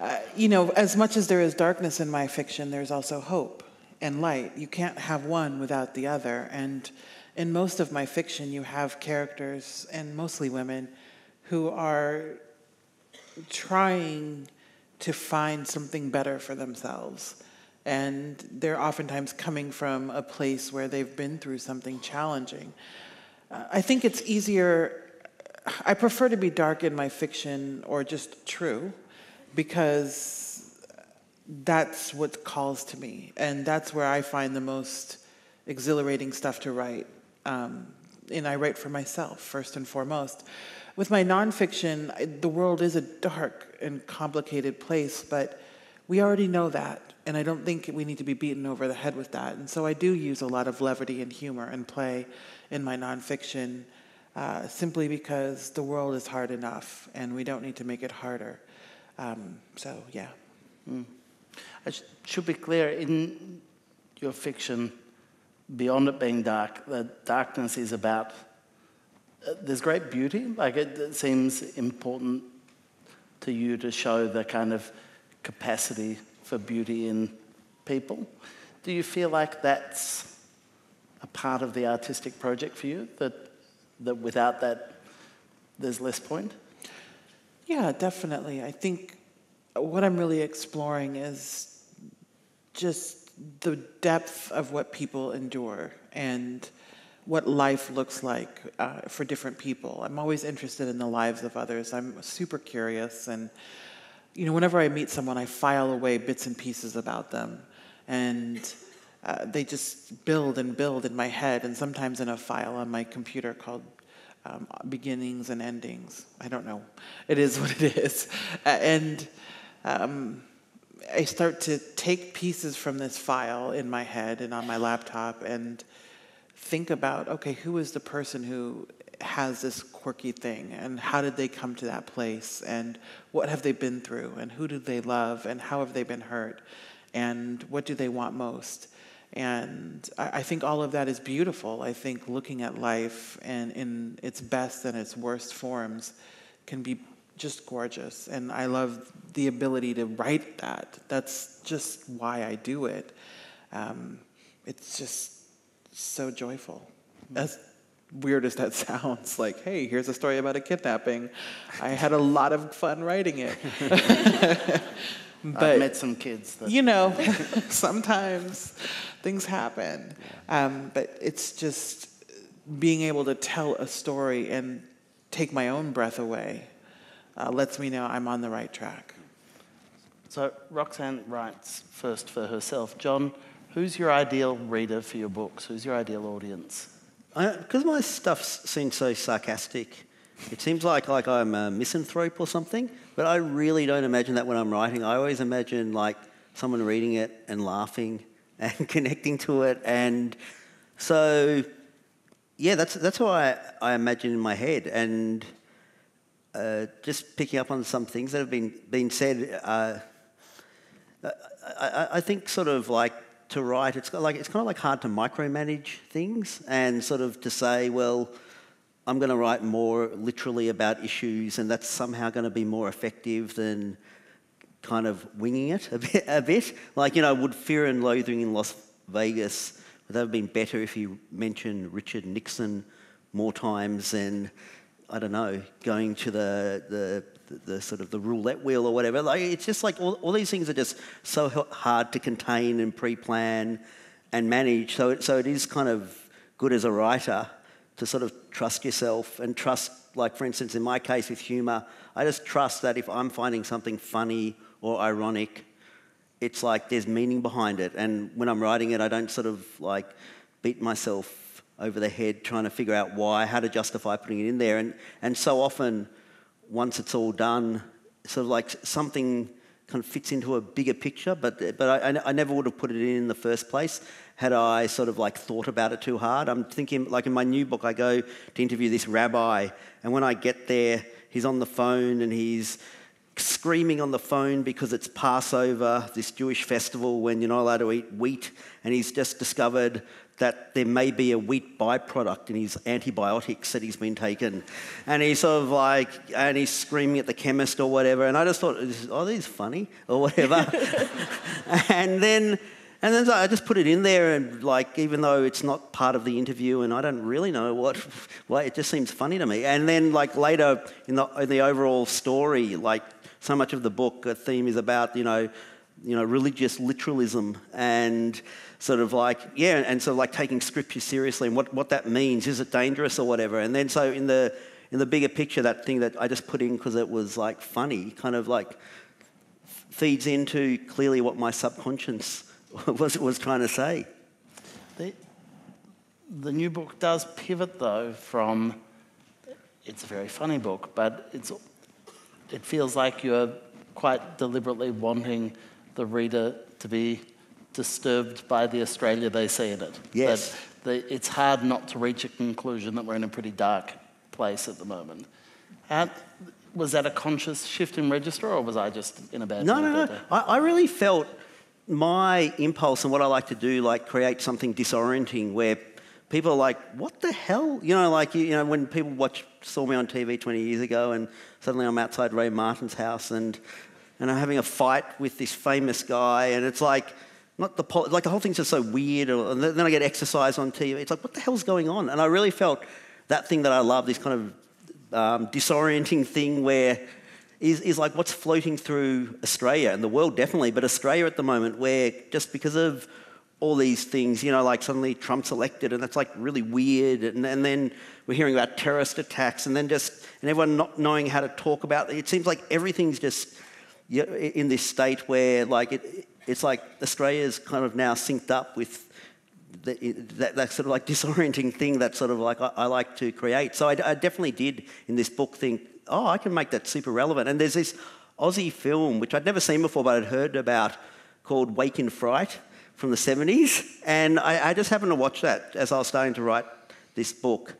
uh, you know, as much as there is darkness in my fiction, there's also hope and light. You can't have one without the other. And in most of my fiction, you have characters, and mostly women, who are trying to find something better for themselves. And they're oftentimes coming from a place where they've been through something challenging. Uh, I think it's easier, I prefer to be dark in my fiction or just true because that's what calls to me. And that's where I find the most exhilarating stuff to write. Um, and I write for myself, first and foremost. With my nonfiction, the world is a dark and complicated place, but we already know that. And I don't think we need to be beaten over the head with that. And so I do use a lot of levity and humor and play in my nonfiction uh, simply because the world is hard enough and we don't need to make it harder. Um, so, yeah. Mm. Should be clear in your fiction, beyond it being dark, the darkness is about. Uh, there's great beauty. Like it, it seems important to you to show the kind of capacity for beauty in people. Do you feel like that's a part of the artistic project for you? That that without that, there's less point. Yeah, definitely. I think what I'm really exploring is just the depth of what people endure and what life looks like uh, for different people. I'm always interested in the lives of others. I'm super curious, and you know, whenever I meet someone, I file away bits and pieces about them, and uh, they just build and build in my head, and sometimes in a file on my computer called um, beginnings and endings. I don't know. It is what it is, uh, and. Um, I start to take pieces from this file in my head and on my laptop and think about okay, who is the person who has this quirky thing and how did they come to that place and what have they been through and who do they love and how have they been hurt and what do they want most? And I, I think all of that is beautiful. I think looking at life and in its best and its worst forms can be just gorgeous. And I love the ability to write that. That's just why I do it. Um, it's just so joyful. As weird as that sounds, like, hey, here's a story about a kidnapping. I had a lot of fun writing it. but, I've met some kids. That... You know, sometimes things happen. Um, but it's just being able to tell a story and take my own breath away uh, lets me know I'm on the right track. So Roxane writes first for herself. John, who's your ideal reader for your books? Who's your ideal audience? Because my stuff seems so sarcastic, it seems like, like I'm a misanthrope or something, but I really don't imagine that when I'm writing. I always imagine like someone reading it and laughing and connecting to it. And so, yeah, that's, that's how I, I imagine in my head. And uh, just picking up on some things that have been, been said, uh, I, I, think sort of like to write, it's like it's kind of like hard to micromanage things and sort of to say, well, I'm going to write more literally about issues, and that's somehow going to be more effective than kind of winging it a bit. A bit. Like you know, would Fear and Loathing in Las Vegas would that have been better if you mentioned Richard Nixon more times and I don't know, going to the, the, the, the, sort of the roulette wheel or whatever. Like, it's just like all, all these things are just so hard to contain and pre-plan and manage. So, it, so it is kind of good as a writer to sort of trust yourself and trust, like for instance, in my case with humour, I just trust that if I'm finding something funny or ironic, it's like there's meaning behind it. And when I'm writing it, I don't sort of like beat myself over the head trying to figure out why, how to justify putting it in there. And, and so often, once it's all done, sort of like something kind of fits into a bigger picture, but, but I, I never would have put it in in the first place had I sort of like thought about it too hard. I'm thinking, like in my new book, I go to interview this rabbi, and when I get there, he's on the phone and he's screaming on the phone because it's Passover, this Jewish festival when you're not allowed to eat wheat, and he's just discovered that there may be a wheat byproduct in his antibiotics that he's been taken. And he's sort of like, and he's screaming at the chemist or whatever. And I just thought, oh, these funny or whatever. and then, and then I just put it in there, and like, even though it's not part of the interview, and I don't really know what, why it just seems funny to me. And then, like later in the in the overall story, like so much of the book, theme is about you know, you know, religious literalism and sort of like, yeah, and sort of like taking scripture seriously and what, what that means. Is it dangerous or whatever? And then so in the, in the bigger picture, that thing that I just put in because it was like funny, kind of like feeds into clearly what my subconscious was, was trying to say. The, the new book does pivot though from, it's a very funny book, but it's, it feels like you're quite deliberately wanting the reader to be disturbed by the Australia they see in it. Yes. The, it's hard not to reach a conclusion that we're in a pretty dark place at the moment. And was that a conscious shift in register, or was I just in a bad mood? No, no, no. I, I really felt my impulse and what I like to do, like create something disorienting where people are like, "What the hell?" You know, like you know when people watch saw me on TV 20 years ago, and suddenly I'm outside Ray Martin's house and and I'm having a fight with this famous guy, and it's like. Not the pol- like the whole thing's just so weird, and then I get exercise on TV. It's like, what the hell's going on? And I really felt that thing that I love, this kind of um, disorienting thing where is, is like what's floating through Australia and the world definitely, but Australia at the moment, where just because of all these things, you know, like suddenly Trump's elected and that's like really weird, and, and then we're hearing about terrorist attacks, and then just and everyone not knowing how to talk about it. It seems like everything's just in this state where like it, it's like Australia's kind of now synced up with the, that, that, sort of like disorienting thing that sort of like I, I like to create. So I, I, definitely did in this book think, oh, I can make that super relevant. And there's this Aussie film, which I'd never seen before, but I'd heard about, called Wake in Fright from the 70s. And I, I just happened to watch that as I was starting to write this book.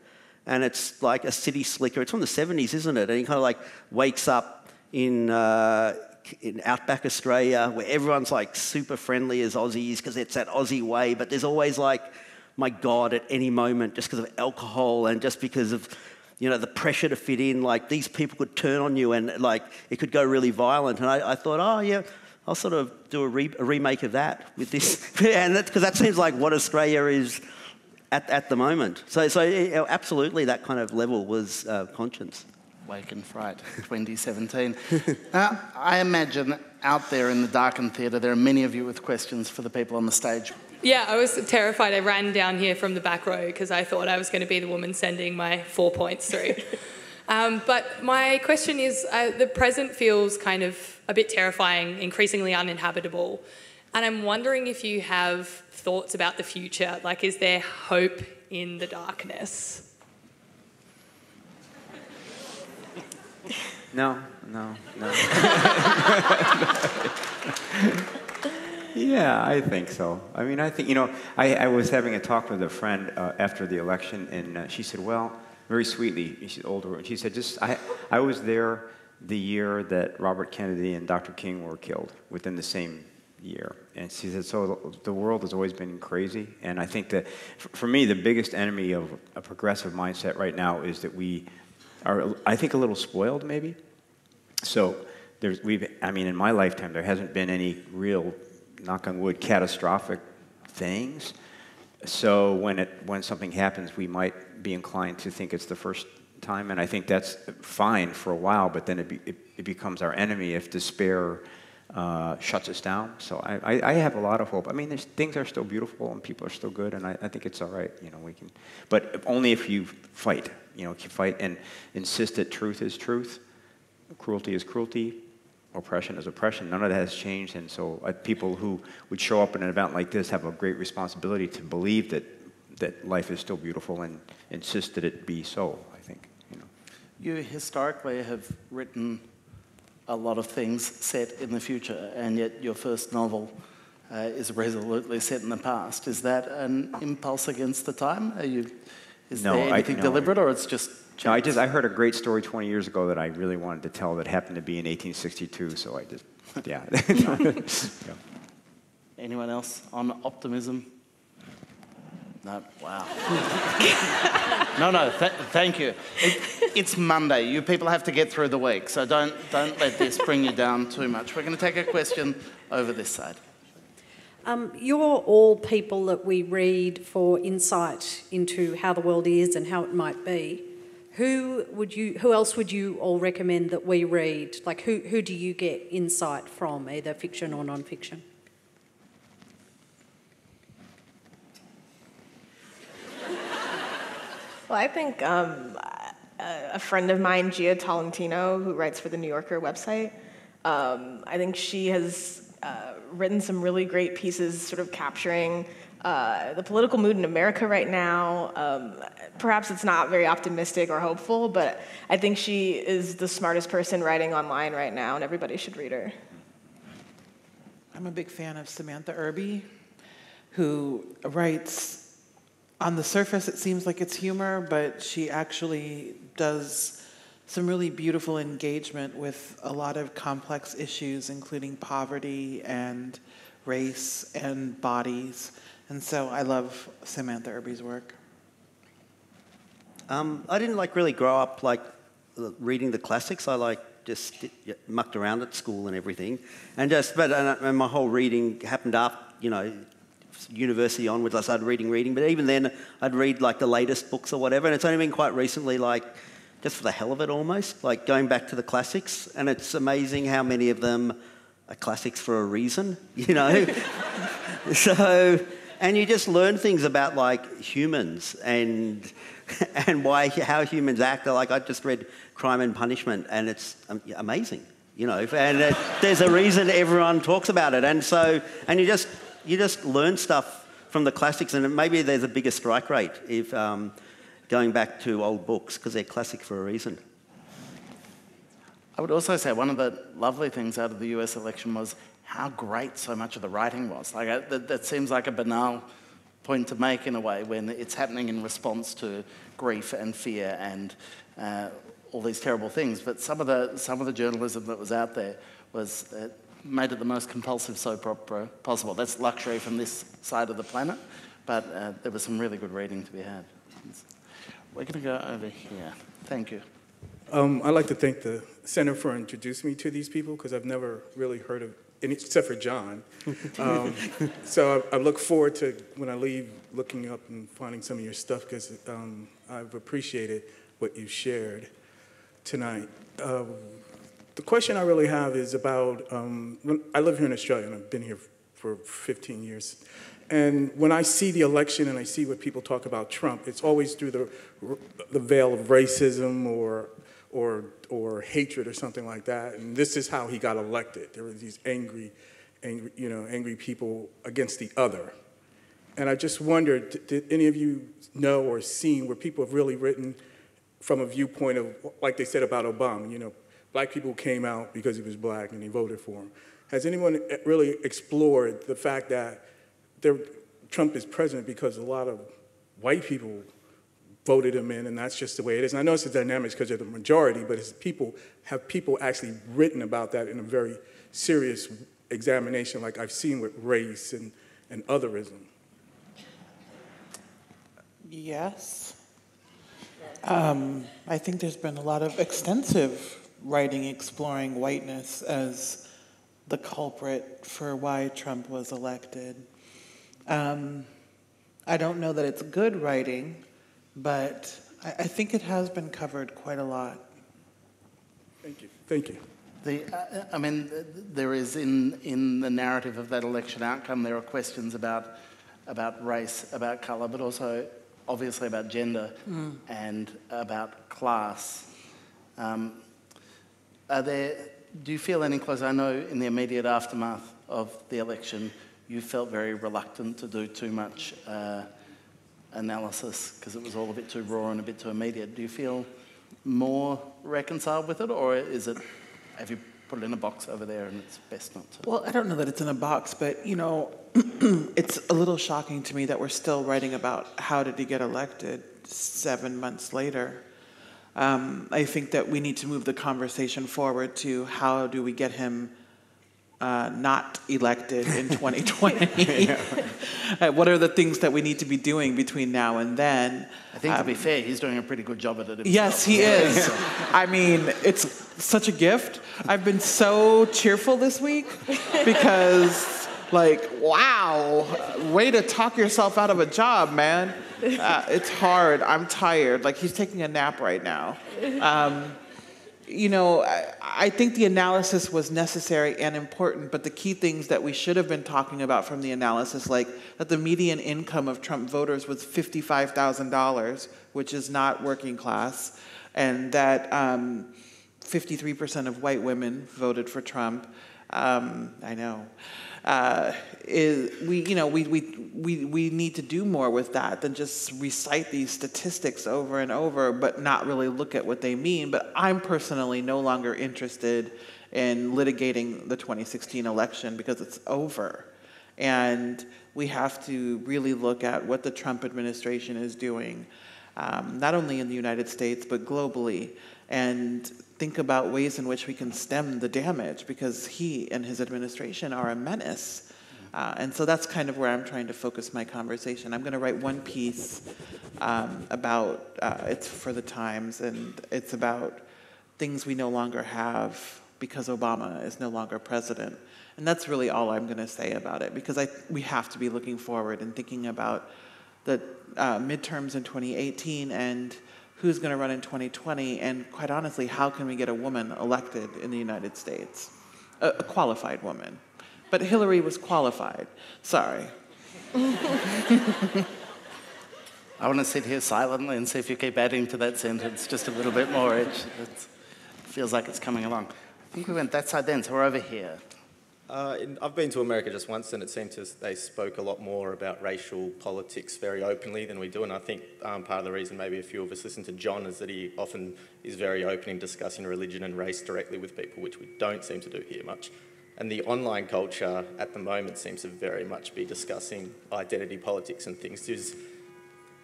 And it's like a city slicker. It's from the 70s, isn't it? And he kind of like wakes up in, uh, in outback Australia where everyone's like super friendly as Aussies because it's that Aussie way. But there's always like, my God, at any moment, just because of alcohol and just because of you know, the pressure to fit in, like these people could turn on you and like it could go really violent. And I, I thought, oh, yeah, I'll sort of do a, re- a remake of that with this. and because that seems like what Australia is at, at the moment. So, so absolutely that kind of level was uh, conscience. Wake in Fright 2017. now, I imagine out there in the darkened theatre, there are many of you with questions for the people on the stage. Yeah, I was terrified. I ran down here from the back row because I thought I was going to be the woman sending my four points through. um, but my question is uh, the present feels kind of a bit terrifying, increasingly uninhabitable. And I'm wondering if you have thoughts about the future. Like, is there hope in the darkness? No, no, no. Yeah, I think so. I mean, I think, you know, I, I was having a talk with a friend uh, after the election, and uh, she said, well, very sweetly, she's older, and she said, just, I, I was there the year that Robert Kennedy and Dr. King were killed within the same year. And she said, so the world has always been crazy. And I think that for me, the biggest enemy of a progressive mindset right now is that we are, I think, a little spoiled maybe. So there's, we've, I mean, in my lifetime, there hasn't been any real knock on wood, catastrophic things. So when, it, when something happens, we might be inclined to think it's the first time, and I think that's fine for a while, but then it, be, it, it becomes our enemy if despair uh, shuts us down. So I, I, I, have a lot of hope. I mean, things are still beautiful and people are still good, and I, I, think it's all right. You know, we can, but only if you fight. You know, if you fight and insist that truth is truth, cruelty is cruelty, oppression is oppression. None of that has changed, and so uh, people who would show up in an event like this have a great responsibility to believe that that life is still beautiful and insist that it be so. I think you know. You historically have written a lot of things set in the future, and yet your first novel. Uh, is resolutely set in the past. Is that an impulse against the time? Are you, is no, there anything I, no. deliberate, or it's just no, I just I heard a great story 20 years ago that I really wanted to tell that happened to be in 1862. So I just yeah. yeah. Anyone else on optimism? No. Wow. no, no. Th- thank you. It, it's Monday. You people have to get through the week, so don't don't let this bring you down too much. We're going to take a question over this side. Um, you're all people that we read for insight into how the world is and how it might be who would you who else would you all recommend that we read like who, who do you get insight from either fiction or non-fiction well i think um, a friend of mine Jia Tolentino who writes for the new yorker website um, i think she has uh, written some really great pieces sort of capturing uh, the political mood in America right now. Um, perhaps it's not very optimistic or hopeful, but I think she is the smartest person writing online right now, and everybody should read her. I'm a big fan of Samantha Irby, who writes. On the surface, it seems like it's humor, but she actually does some really beautiful engagement with a lot of complex issues, including poverty and race and bodies. And so I love Samantha Irby's work. Um, I didn't like really grow up like uh, reading the classics. I like just mucked around at school and everything, and just but and, my whole reading happened up, you know, university onwards. I started reading, reading, but even then I'd read like the latest books or whatever. And it's only been quite recently, like just for the hell of it, almost like going back to the classics. And it's amazing how many of them are classics for a reason, you know. so and you just learn things about like humans and and why how humans act. Like I just read Crime and Punishment, and it's amazing, you know. And uh, there's a reason everyone talks about it, and so and you just you just learn stuff from the classics, and maybe there's a bigger strike rate if um, going back to old books because they're classic for a reason. I would also say one of the lovely things out of the US election was how great so much of the writing was. Like, uh, that, that seems like a banal point to make in a way when it's happening in response to grief and fear and uh, all these terrible things. But some of the, some of the journalism that was out there was uh, made it the most compulsive soap opera possible. That's luxury from this side of the planet, but uh, there was some really good reading to be had. We're going to go over here. Thank you. Um, I'd like to thank the center for introducing me to these people because I've never really heard of any, except for John. Um, so I, I, look forward to when I leave looking up and finding some of your stuff because um, I've appreciated what you shared tonight. Uh, the question I really have is about um, I live here in Australia and I've been here for 15 years. And when I see the election and I see what people talk about Trump, it's always through the, the veil of racism or, or, or hatred or something like that. And this is how he got elected. There were these angry, angry, you know, angry people against the other. And I just wondered, did any of you know or seen where people have really written from a viewpoint of, like they said about Obama, you know, black people came out because he was black and he voted for him. Has anyone really explored the fact that Trump is president because a lot of white people voted him in, and that's just the way it is. And I know it's a dynamic because they're the majority, but it's people have people actually written about that in a very serious examination, like I've seen with race and, and otherism. Yes. Um, I think there's been a lot of extensive writing exploring whiteness as the culprit for why Trump was elected. Um, I don't know that it's good writing, but I, I, think it has been covered quite a lot. Thank you. Thank you. The, uh, I mean, there is in, in the narrative of that election outcome, there are questions about, about race, about colour, but also obviously about gender mm. and about class. Um, are there, do you feel any closer? I know in the immediate aftermath of the election, you felt very reluctant to do too much uh, analysis because it was all a bit too raw and a bit too immediate. Do you feel more reconciled with it, or is it, have you put it in a box over there and it's best not to? Well, I don't know that it's in a box, but you know, it's a little shocking to me that we're still writing about how did he get elected seven months later. Um, I think that we need to move the conversation forward to how do we get him uh, not elected in 2020? uh, what are the things that we need to be doing between now and then? I think um, to be um, fair, he's doing a pretty good job at it. Himself. Yes, he is. I mean, it's such a gift. I've been so cheerful this week because, like, wow, way to talk yourself out of a job, man. Uh, it's hard. I'm tired. Like he's taking a nap right now. Um, you know, I, I, think the analysis was necessary and important, but the key things that we should have been talking about from the analysis, like that the median income of Trump voters was $55,000, which is not working class, and that um, 53% of white women voted for Trump. Um, I know uh, is we you know we, we we we need to do more with that than just recite these statistics over and over but not really look at what they mean. But i'm personally no longer interested in litigating the 2016 election because it's over. And we have to really look at what the trump administration is doing um, not only in the united states but globally. And think about ways in which we can stem the damage because he and his administration are a menace Uh, and so that's kind of where I'm trying to focus my conversation. I'm going to write one piece um, about uh, it's for the Times, and it's about things we no longer have because Obama is no longer president. And that's really all I'm going to say about it because I, we have to be looking forward and thinking about the uh, midterms in 2018 and who's going to run in 2020, and quite honestly, how can we get a woman elected in the United States? A, a qualified woman. But Hillary was qualified. Sorry. I want to sit here silently and see if you keep adding to that sentence just a little bit more. It feels like it's coming along. I think we went that side then, so we're over here. Uh, in, I've been to America just once, and it seemed to they spoke a lot more about racial politics very openly than we do. And I think um, part of the reason maybe a few of us listen to John is that he often is very open in discussing religion and race directly with people, which we don't seem to do here much. And the online culture at the moment seems to very much be discussing identity politics and things. Is,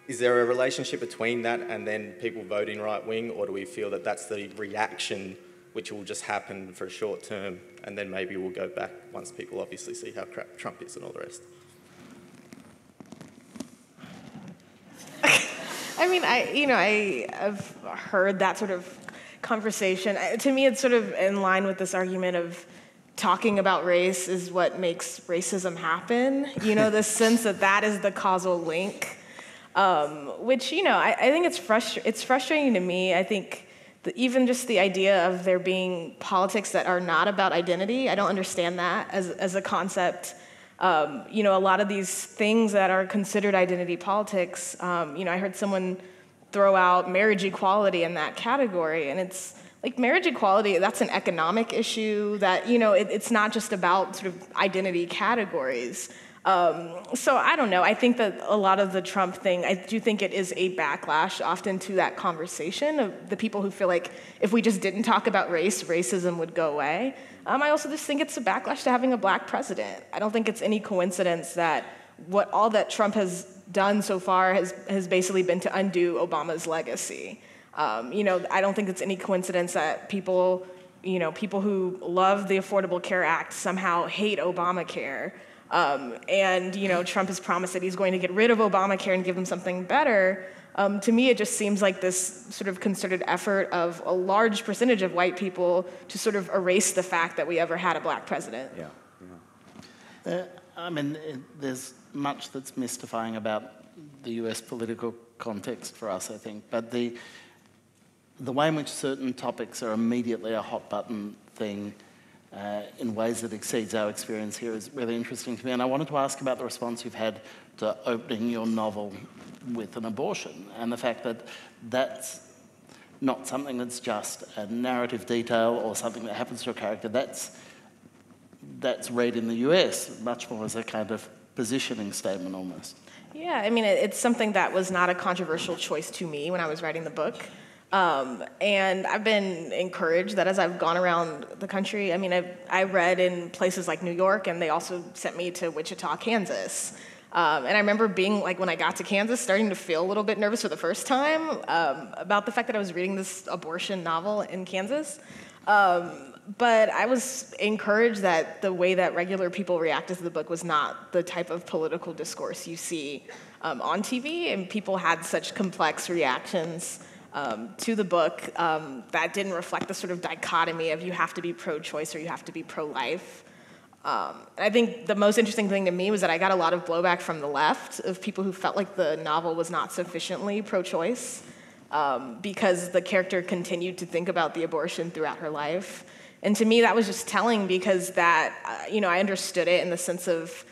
is there a relationship between that and then people voting right wing, or do we feel that that's the reaction which will just happen for a short term and then maybe we'll go back once people obviously see how crap Trump is and all the rest? I mean, I you know I have heard that sort of conversation. To me, it's sort of in line with this argument of talking about race is what makes racism happen. You know, the sense that that is the causal link, um, which, you know, I, I think it's, frustra- it's frustrating to me. I think the, even just the idea of there being politics that are not about identity, I don't understand that as, as a concept. Um, you know, a lot of these things that are considered identity politics, um, you know, I heard someone throw out marriage equality in that category, and it's like marriage equality that's an economic issue that you know it, it's not just about sort of identity categories um, so i don't know. I think that a lot of the trump thing i do think it is a backlash often to that conversation of the people who feel like if we just didn't talk about race racism would go away. Um, i also just think it's a backlash to having a black president. I don't think it's any coincidence that what all that trump has done so far has, has basically been to undo obama's legacy. Um, you know, I don't think it's any coincidence that people, you know, people who love the Affordable Care Act somehow hate Obamacare. Um, and you know, Trump has promised that he's going to get rid of Obamacare and give them something better. Um, to me, it just seems like this sort of concerted effort of a large percentage of white people to sort of erase the fact that we ever had a black president. Yeah. yeah. Uh, I mean, it, there's much that's mystifying about the US political context for us, I think. But the, the way in which certain topics are immediately a hot button thing uh, in ways that exceeds our experience here is really interesting to me. And I wanted to ask about the response you've had to opening your novel with an abortion and the fact that that's not something that's just a narrative detail or something that happens to a character. That's, that's read in the US much more as a kind of positioning statement almost. Yeah, I mean, it's something that was not a controversial choice to me when I was writing the book. Um, and I've been encouraged that as I've gone around the country, I mean, I've, I read in places like New York, and they also sent me to Wichita, Kansas. Um, and I remember being like, when I got to Kansas, starting to feel a little bit nervous for the first time um, about the fact that I was reading this abortion novel in Kansas. Um, but I was encouraged that the way that regular people reacted to the book was not the type of political discourse you see um, on TV, and people had such complex reactions um, to the book um, that didn't reflect the sort of dichotomy of you have to be pro choice or you have to be pro life. Um, and I think the most interesting thing to me was that I got a lot of blowback from the left of people who felt like the novel was not sufficiently pro choice um, because the character continued to think about the abortion throughout her life. And to me, that was just telling because that, uh, you know, I understood it in the sense of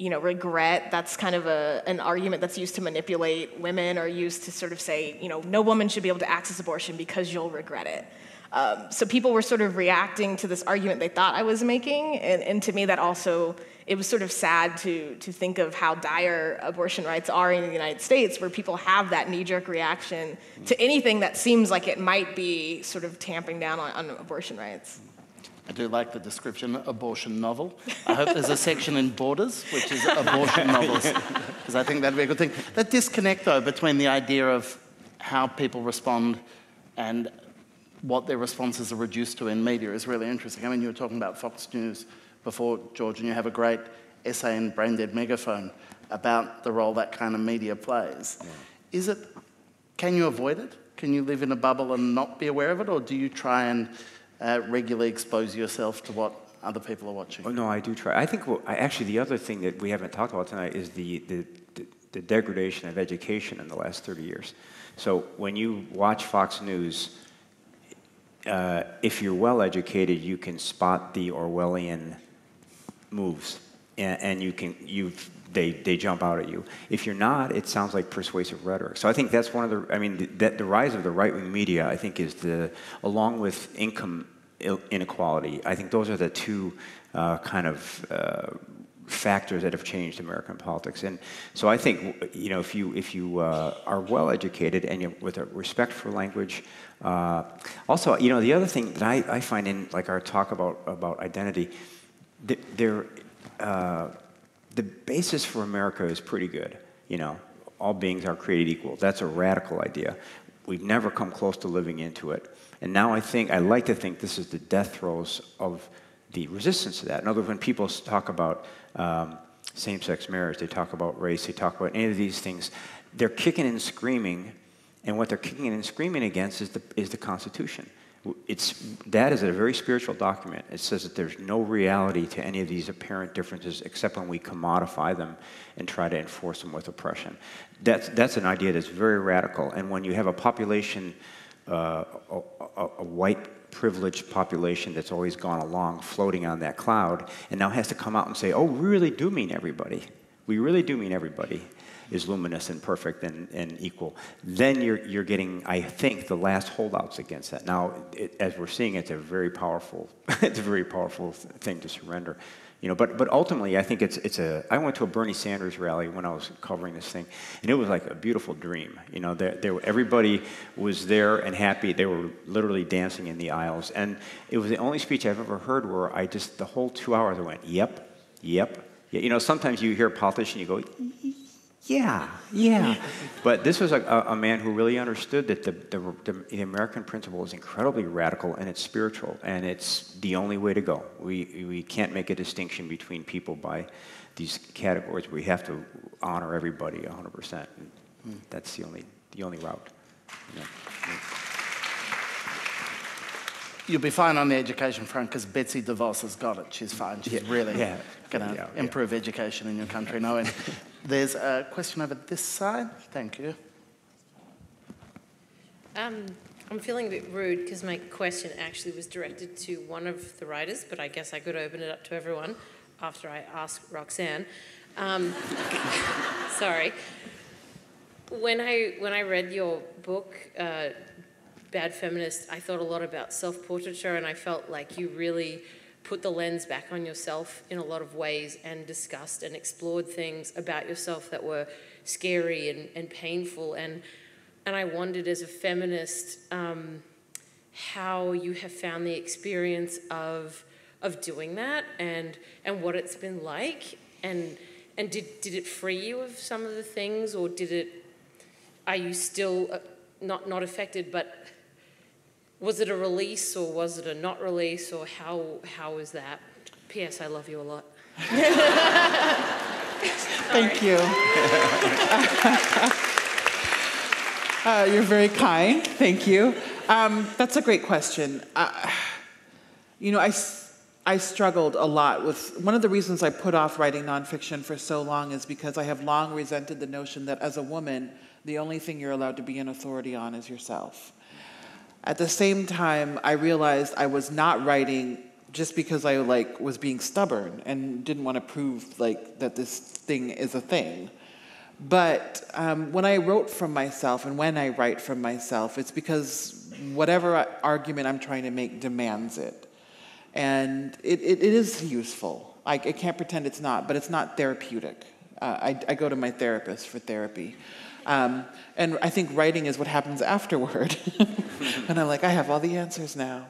you know, regret, that's kind of a, an argument that's used to manipulate women or used to sort of say, you know, no woman should be able to access abortion because you'll regret it. Um, so people were sort of reacting to this argument they thought I was making, and, and to me that also, it was sort of sad to, to think of how dire abortion rights are in the United States, where people have that knee-jerk reaction to anything that seems like it might be sort of tamping down on, on abortion rights. I do like the description, abortion novel. I hope there's a section in Borders, which is abortion novels, because I think that'd be a good thing. That disconnect, though, between the idea of how people respond and what their responses are reduced to in media is really interesting. I mean, you were talking about Fox News before, George, and you have a great essay in Brain Dead Megaphone about the role that kind of media plays. Is it, can you avoid it? Can you live in a bubble and not be aware of it? Or do you try and uh, regularly expose yourself to what other people are watching? Oh, no, I do try. I think well, I, actually the other thing that we haven't talked about tonight is the, the, the, degradation of education in the last 30 years. So when you watch Fox News, uh, if you're well educated, you can spot the Orwellian moves, and, and you can you they they jump out at you. If you're not, it sounds like persuasive rhetoric. So I think that's one of the. I mean, the, the rise of the right wing media, I think, is the along with income inequality. I think those are the two uh, kind of. Uh, factors that have changed American politics. And so I think, you know, if you, if you uh, are well educated and you, with a respect for language, uh, also, you know, the other thing that I, I find in like our talk about, about identity, there, uh, the basis for America is pretty good. You know, all beings are created equal. That's a radical idea. We've never come close to living into it. And now I think, I like to think this is the death throes of the resistance to that. In other words, when people talk about um, same-sex marriage, they talk about race, they talk about any of these things, they're kicking and screaming, and what they're kicking and screaming against is the, is the Constitution. It's, that is a very spiritual document. It says that there's no reality to any of these apparent differences except when we commodify them and try to enforce them with oppression. That's, that's an idea that's very radical. And when you have a population, uh, a, a, a white privileged population that's always gone along floating on that cloud and now has to come out and say, oh, we really do mean everybody. We really do mean everybody is luminous and perfect and, and equal. Then you're, you're getting, I think, the last holdouts against that. Now, it, as we're seeing, it's a very powerful, it's a very powerful thing to surrender. You know, but, but ultimately, I think it's, it's a. I went to a Bernie Sanders rally when I was covering this thing, and it was like a beautiful dream. You know, there, there, everybody was there and happy. They were literally dancing in the aisles, and it was the only speech I've ever heard where I just the whole two hours I went, "Yep, yep." You know, sometimes you hear a politician, you go, yeah, yeah. but this was a, a, man who really understood that the, the, the, American principle is incredibly radical and it's spiritual and it's the only way to go. We, we can't make a distinction between people by these categories. We have to honor everybody 100%. That's the only, the only route. You know? You'll be fine on the education front because Betsy DeVos has got it. She's fine. She's yeah. really yeah. going to yeah, improve education in your country. Knowing there's a question over this side. Thank you. Um, I'm feeling a bit rude because my question actually was directed to one of the writers, but I guess I could open it up to everyone after I ask Roxane. Um, sorry. When I when I read your book, uh, Bad Feminist, I thought a lot about self-portraiture, and I felt like you really put the lens back on yourself in a lot of ways and discussed and explored things about yourself that were scary and, and painful. And, and I wondered, as a feminist, um, how you have found the experience of, of doing that and, and what it's been like. And, and did, did it free you of some of the things, or did it, are you still uh, not, not affected, but was it a release or was it a not release or how how was that? P.S. I love you a lot. Thank you. uh, you're very kind. Thank you. Um, that's a great question. Uh, you know, I, I struggled a lot with one of the reasons I put off writing nonfiction for so long is because I have long resented the notion that as a woman, the only thing you're allowed to be an authority on is yourself. At the same time, I realized I was not writing just because I like was being stubborn and didn't want to prove like that this thing is a thing. But um, when I wrote from myself and when I write from myself, it's because whatever argument I'm trying to make demands it. And it, it, it is useful. I, I, can't pretend it's not, but it's not therapeutic. Uh, I, I go to my therapist for therapy. Um, and I think writing is what happens afterward. and I'm like, I have all the answers now.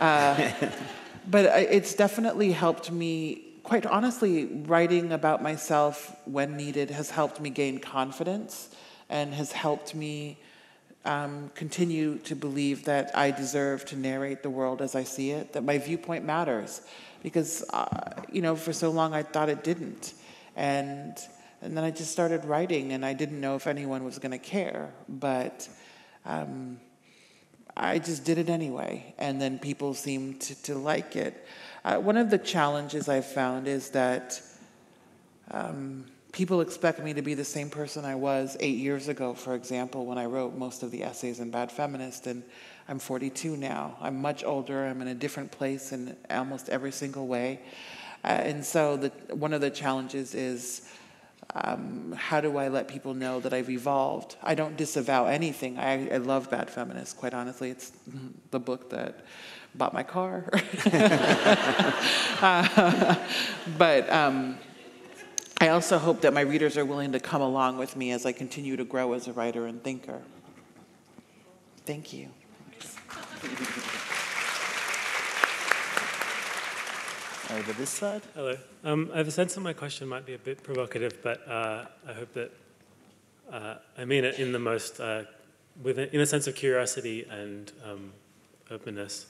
Uh, but it's definitely helped me, quite honestly, writing about myself when needed has helped me gain confidence and has helped me um, continue to believe that I deserve to narrate the world as I see it, that my viewpoint matters. because, uh, you know, for so long I thought it didn't. And, and then I just started writing, and I didn't know if anyone was going to care. But um, I just did it anyway, and then people seemed to, to like it. Uh, one of the challenges I've found is that um, people expect me to be the same person I was eight years ago, for example, when I wrote most of the essays in Bad Feminist, and I'm 42 now. I'm much older. I'm in a different place in almost every single way. Uh, and so the, one of the challenges is um, how do I let people know that I've evolved? I don't disavow anything. I, I love Bad Feminist, quite honestly. It's the book that bought my car. uh, but um, I also hope that my readers are willing to come along with me as I continue to grow as a writer and thinker. Thank you. Over this side. Hello. Um, I have a sense that my question might be a bit provocative, but uh, I hope that uh, I mean it in the most, uh, with a, in a sense of curiosity and um, openness.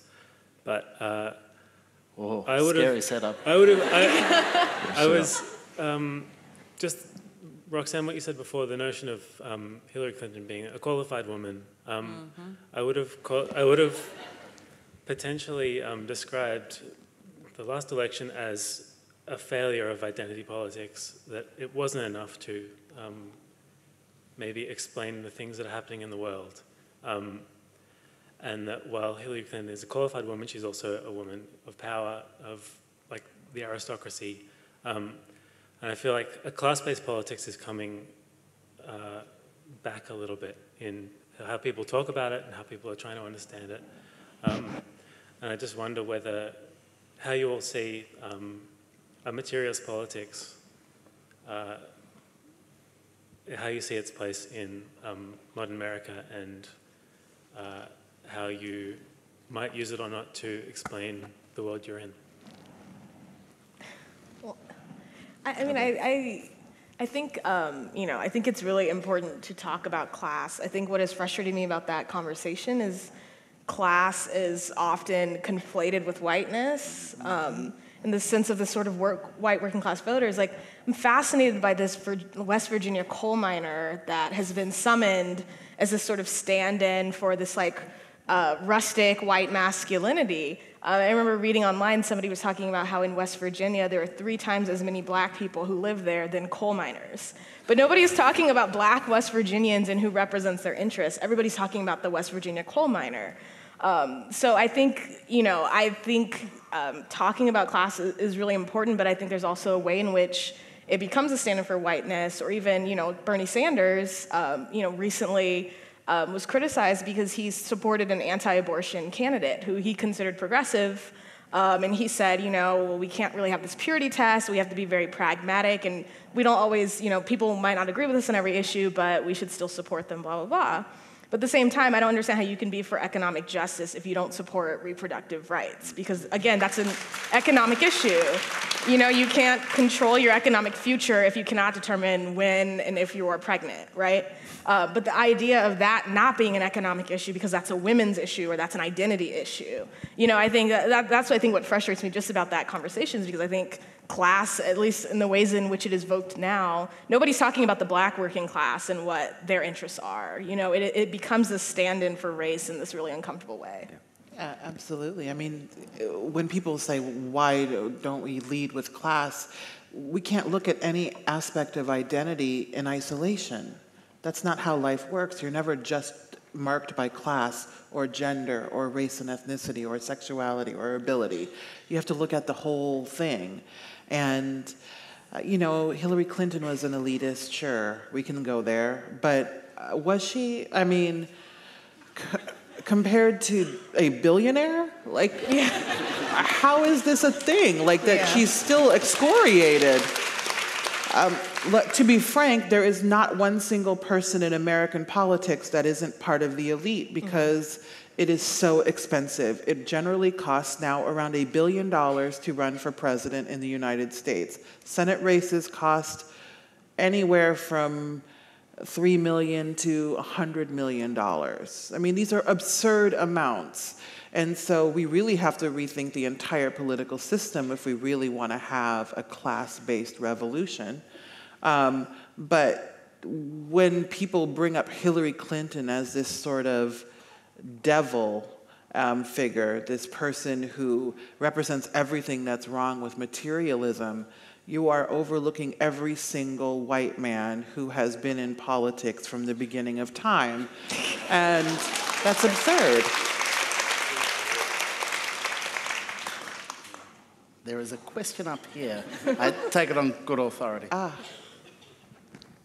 But uh, Whoa, I would scary have. setup. I would have. I, I was um, just Roxane. What you said before, the notion of um, Hillary Clinton being a qualified woman. Um, I would have. Call, I would have potentially um, described the last election as a failure of identity politics. That it wasn't enough to um, maybe explain the things that are happening in the world. Um, and that while Hillary Clinton is a qualified woman, she's also a woman of power, of like the aristocracy. Um, and I feel like a class-based politics is coming uh, back a little bit in how people talk about it and how people are trying to understand it. Um, and I just wonder whether how you all see um, a materialist politics, uh, how you see its place in um, modern America and uh, how you might use it or not to explain the world you're in. I, I mean, I, I, I think, um, you know, I think it's really important to talk about class. I think what is frustrating me about that conversation is class is often conflated with whiteness. Um, in the sense of the sort of work, white working class voters, like I'm fascinated by this West Virginia coal miner that has been summoned as a sort of stand-in for this like uh, rustic white masculinity. Uh, I remember reading online somebody was talking about how in West Virginia there are three times as many black people who live there than coal miners. But nobody's talking about black West Virginians and who represents their interests. Everybody's talking about the West Virginia coal miner. Um, so I think, you know, I think um, talking about class is, is really important, but I think there's also a way in which it becomes a stand-in for whiteness, or even, you know, Bernie Sanders, um, you know, recently um, was criticized because he supported an anti-abortion candidate who he considered progressive, um, and he said, you know, well, we can't really have this purity test. We have to be very pragmatic, and we don't always, you know, people might not agree with us on every issue, but we should still support them, blah, blah, blah. But at the same time, I don't understand how you can be for economic justice if you don't support reproductive rights, because again, that's an economic issue. You know, you can't control your economic future if you cannot determine when and if you are pregnant, right? Uh, but the idea of that not being an economic issue because that's a women's issue or that's an identity issue, you know, I think that, that, that's what I think what frustrates me just about that conversation is because I think class, at least in the ways in which it is evoked now, nobody's talking about the black working class and what their interests are. You know, it, it becomes a stand-in for race in this really uncomfortable way. Uh, absolutely. I mean, when people say, why don't we lead with class? We can't look at any aspect of identity in isolation. That's not how life works. You're never just marked by class or gender or race and ethnicity or sexuality or ability. You have to look at the whole thing. And, uh, you know, Hillary Clinton was an elitist, sure, we can go there. But uh, was she? I mean, c- compared to a billionaire? Like, yeah. how is this a thing? Like, that yeah. she's still excoriated. Um, to be frank, there is not one single person in American politics that isn't part of the elite because mm-hmm. It is so expensive. It generally costs now around a billion dollars to run for president in the United States. Senate races cost anywhere from three million to a hundred million dollars. I mean, these are absurd amounts. And so we really have to rethink the entire political system if we really want to have a class-based revolution. Um, but when people bring up Hillary Clinton as this sort of devil um, figure, this person who represents everything that's wrong with materialism, you are overlooking every single white man who has been in politics from the beginning of time. And that's absurd. There is a question up here. I take it on good authority. Ah.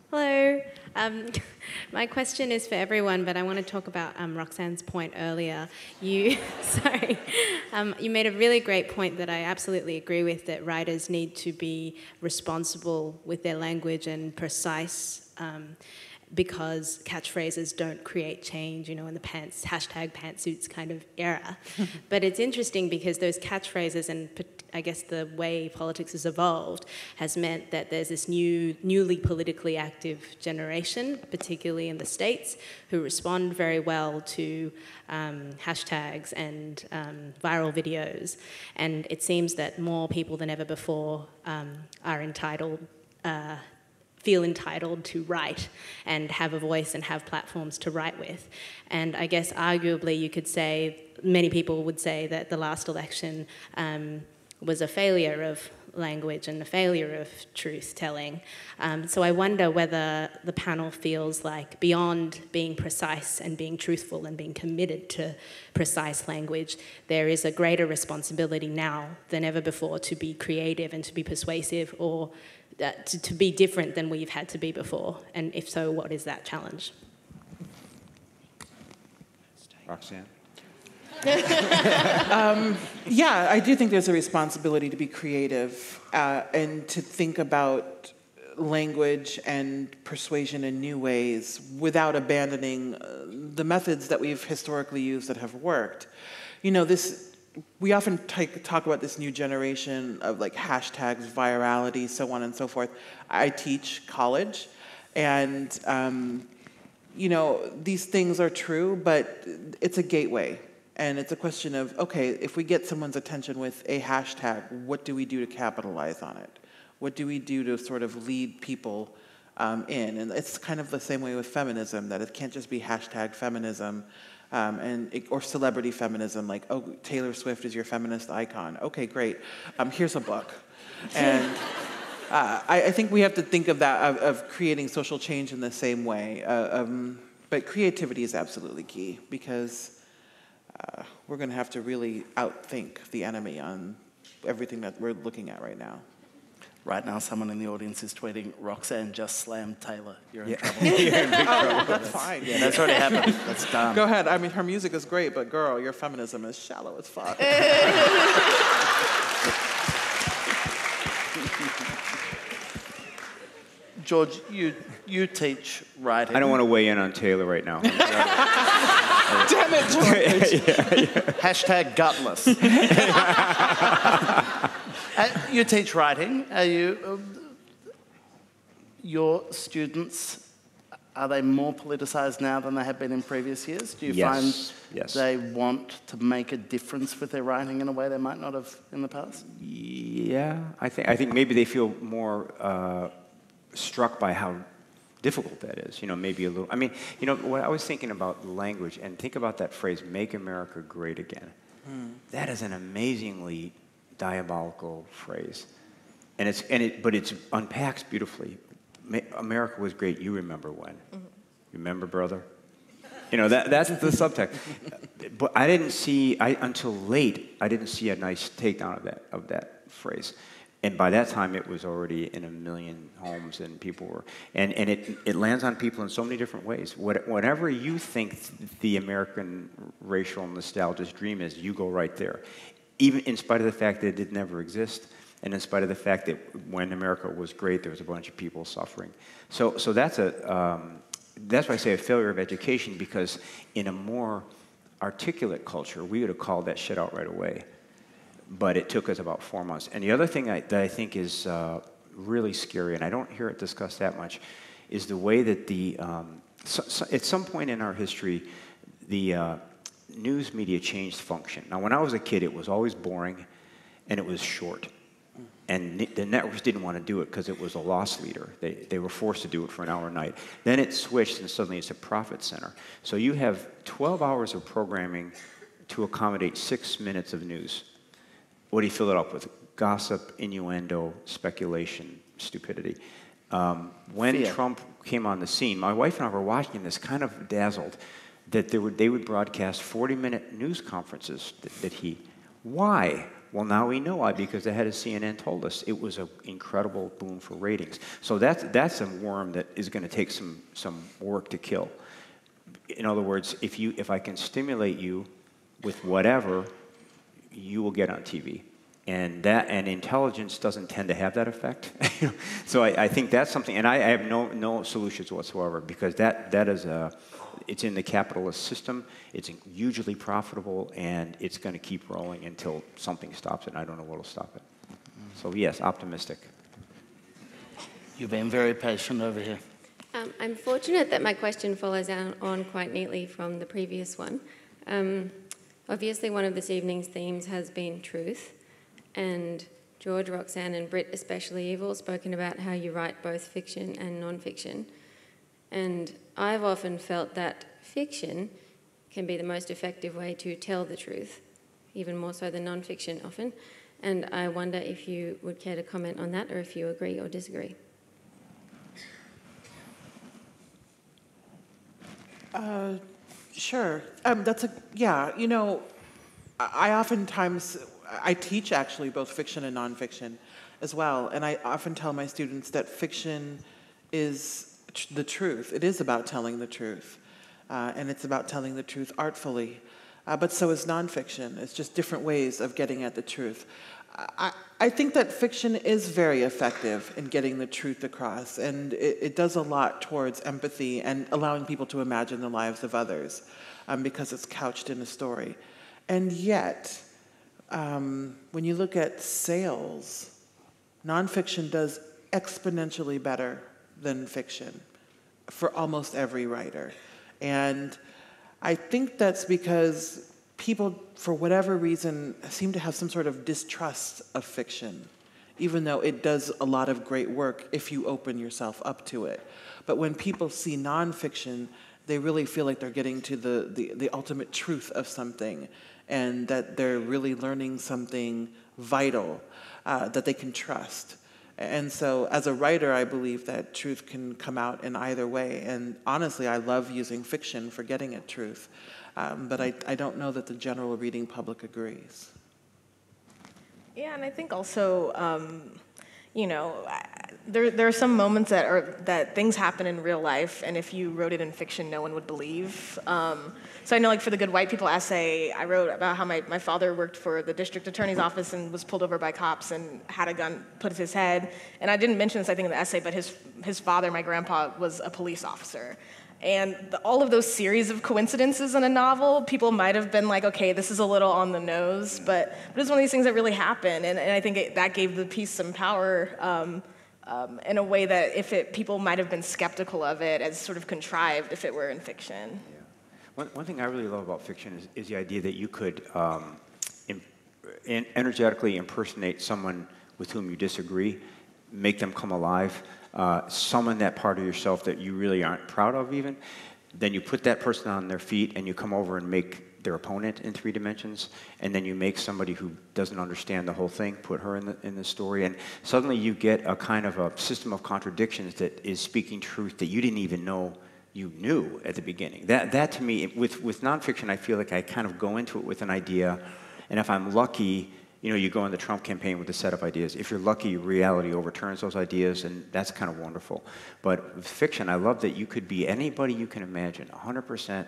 Hello. Um, my question is for everyone, but I want to talk about um, Roxane's point earlier. You, sorry, um, you made a really great point that I absolutely agree with. That writers need to be responsible with their language and precise. Um, because catchphrases don't create change, you know, in the pants hashtag pantsuits kind of era. but it's interesting because those catchphrases and I guess the way politics has evolved has meant that there's this new, newly politically active generation, particularly in the states, who respond very well to um, hashtags and um, viral videos. And it seems that more people than ever before um, are entitled. Uh, feel entitled to write and have a voice and have platforms to write with. And I guess arguably you could say, many people would say that the last election um, was a failure of language and a failure of truth telling. Um, so I wonder whether the panel feels like beyond being precise and being truthful and being committed to precise language, there is a greater responsibility now than ever before to be creative and to be persuasive or uh, to, to be different than we've had to be before? And if so, what is that challenge? Roxane? um, yeah, I do think there's a responsibility to be creative uh, and to think about language and persuasion in new ways without abandoning uh, the methods that we've historically used that have worked. You know, this we often talk about this new generation of like hashtags, virality, so on and so forth. I teach college, and um, you know these things are true, but it's a gateway, and it's a question of okay, if we get someone's attention with a hashtag, what do we do to capitalize on it? What do we do to sort of lead people um, in? And it's kind of the same way with feminism that it can't just be hashtag feminism um, and or celebrity feminism, like oh Taylor Swift is your feminist icon. Okay, great. Um, here's a book, and uh, I, I, think we have to think of that of, of creating social change in the same way. Uh, um, but creativity is absolutely key because uh, we're going to have to really outthink the enemy on everything that we're looking at right now. Right now, someone in the audience is tweeting, Roxane just slammed Taylor. You're in yeah. trouble. You're in big trouble. oh, trouble. that's fine. Yeah, that's already happened. That's done. Go ahead. I mean, her music is great, but girl, your feminism is shallow as fuck. George, you, you teach writing. I don't want to weigh in on Taylor right now. Damn it, George. yeah, yeah. Hashtag gutless. Uh, you teach writing. Are you, uh, your students, are they more politicized now than they have been in previous years? Do you yes. find yes. they want to make a difference with their writing in a way they might not have in the past? Yeah, I think, I think maybe they feel more uh, struck by how difficult that is. You know, maybe a little. I mean, you know, what I was thinking about language, and think about that phrase, make America great again. Hmm. That is an amazingly diabolical phrase. And it's, and it, but it unpacks beautifully. America was great, you remember when. Mm-hmm. Remember, brother? You know, that, that's the subtext. but I didn't see, I, until late, I didn't see a nice takedown of that, of that phrase. And by that time, it was already in a million homes, and people were, and, and it, it lands on people in so many different ways. What, whatever you think the American racial nostalgic dream is, you go right there even in spite of the fact that it did never exist, and in spite of the fact that when America was great, there was a bunch of people suffering. So, so that's a um, that's why I say a failure of education because in a more articulate culture, we would have called that shit out right away. But it took us about four months. And the other thing I, that I think is uh, really scary, and I don't hear it discussed that much, is the way that the, um, so, so at some point in our history, the uh, news media changed function. Now, when I was a kid, it was always boring and it was short. And the networks didn't want to do it because it was a loss leader. They, they were forced to do it for an hour a night. Then it switched and suddenly it's a profit center. So you have 12 hours of programming to accommodate six minutes of news. What do you fill it up with? Gossip, innuendo, speculation, stupidity. Um, when Fear. Trump came on the scene, my wife and I were watching this, kind of dazzled, that they would, they would broadcast 40 minute news conferences that, that he. Why? Well, now we know why, because the head of CNN told us it was an incredible boon for ratings. So that's, that's a worm that is going to take some, some work to kill. In other words, if, you, if I can stimulate you with whatever, you will get on TV. And that and intelligence doesn't tend to have that effect. so I, I think that's something, and I, I have no, no solutions whatsoever because that, that is a, it's in the capitalist system. It's hugely profitable, and it's going to keep rolling until something stops it. And I don't know what will stop it. So yes, optimistic. You've been very patient over here. Um, I'm fortunate that my question follows on, on quite neatly from the previous one. Um, obviously, one of this evening's themes has been truth, and George, Roxane, and Brit, especially, have all spoken about how you write both fiction and non-fiction. And I've often felt that fiction can be the most effective way to tell the truth, even more so than non-fiction often. And I wonder if you would care to comment on that, or if you agree or disagree. Uh, sure. Um, that's a yeah. You know, I, oftentimes I teach actually both fiction and nonfiction as well, and I often tell my students that fiction is tr- the truth. It is about telling the truth, uh, and it's about telling the truth artfully. Uh, but so is nonfiction. It's just different ways of getting at the truth. I, I think that fiction is very effective in getting the truth across, and it, it does a lot towards empathy and allowing people to imagine the lives of others um, because it's couched in a story. And yet, um, when you look at sales, nonfiction does exponentially better than fiction for almost every writer. And I think that's because people, for whatever reason, seem to have some sort of distrust of fiction, even though it does a lot of great work if you open yourself up to it. But when people see nonfiction, they really feel like they're getting to the, the, the ultimate truth of something and that they're really learning something vital uh, that they can trust. And so, as a writer, I believe that truth can come out in either way. And honestly, I love using fiction for getting at truth. Um, but I, I don't know that the general reading public agrees. Yeah, and I think also, um, you know, there there are some moments that are that things happen in real life, and if you wrote it in fiction, no one would believe. Um, so I know, like for the Good White People essay, I wrote about how my, my father worked for the district attorney's office and was pulled over by cops and had a gun put to his head. And I didn't mention this, I think, in the essay, but his his father, my grandpa, was a police officer. And the, all of those series of coincidences in a novel, people might have been like, okay, this is a little on the nose, but, but it's one of these things that really happen. And, and I think it, that gave the piece some power um, um, in a way that if it, people might have been skeptical of it as sort of contrived if it were in fiction. One, one thing I really love about fiction is, is the idea that you could um, im- en- energetically impersonate someone with whom you disagree, make them come alive, uh, summon that part of yourself that you really aren't proud of, even. Then you put that person on their feet and you come over and make their opponent in three dimensions, and then you make somebody who doesn't understand the whole thing, put her in the, in the story, and suddenly you get a kind of a system of contradictions that is speaking truth that you didn't even know you knew at the beginning. That, that to me, with, with nonfiction, I feel like I kind of go into it with an idea, and if I'm lucky, you know, you go in the Trump campaign with a set of ideas. If you're lucky, reality overturns those ideas, and that's kind of wonderful. But with fiction, I love that you could be anybody you can imagine, 100%,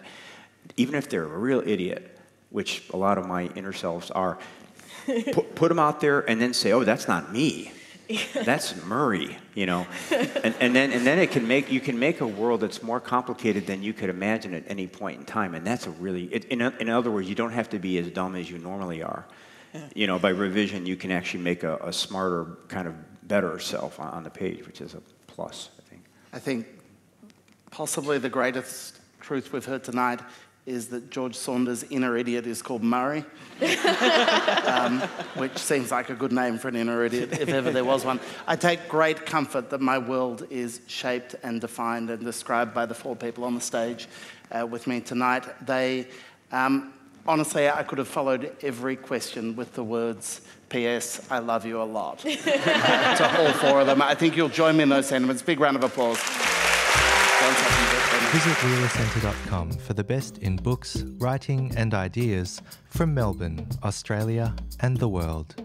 even if they're a real idiot, which a lot of my inner selves are. put, put them out there and then say, oh, that's not me. that's Murray, you know, and, and then and then it can make you can make a world that's more complicated than you could imagine at any point in time, and that's a really it, in, in other words, you don't have to be as dumb as you normally are. You know, by revision, you can actually make a, a smarter, kind of better self on, on the page, which is a plus, I think. I think possibly the greatest truth we've heard tonight is that George Saunders' inner idiot is called Murray, um, which seems like a good name for an inner idiot if ever there was one. I take great comfort that my world is shaped and defined and described by the four people on the stage uh, with me tonight. They, um, honestly, I could have followed every question with the words, P.S. I love you a lot. to all four of them. I think you'll join me in those sentiments. Big round of applause. Visit wheelercentre.com for the best in books, writing, and ideas from Melbourne, Australia, and the world.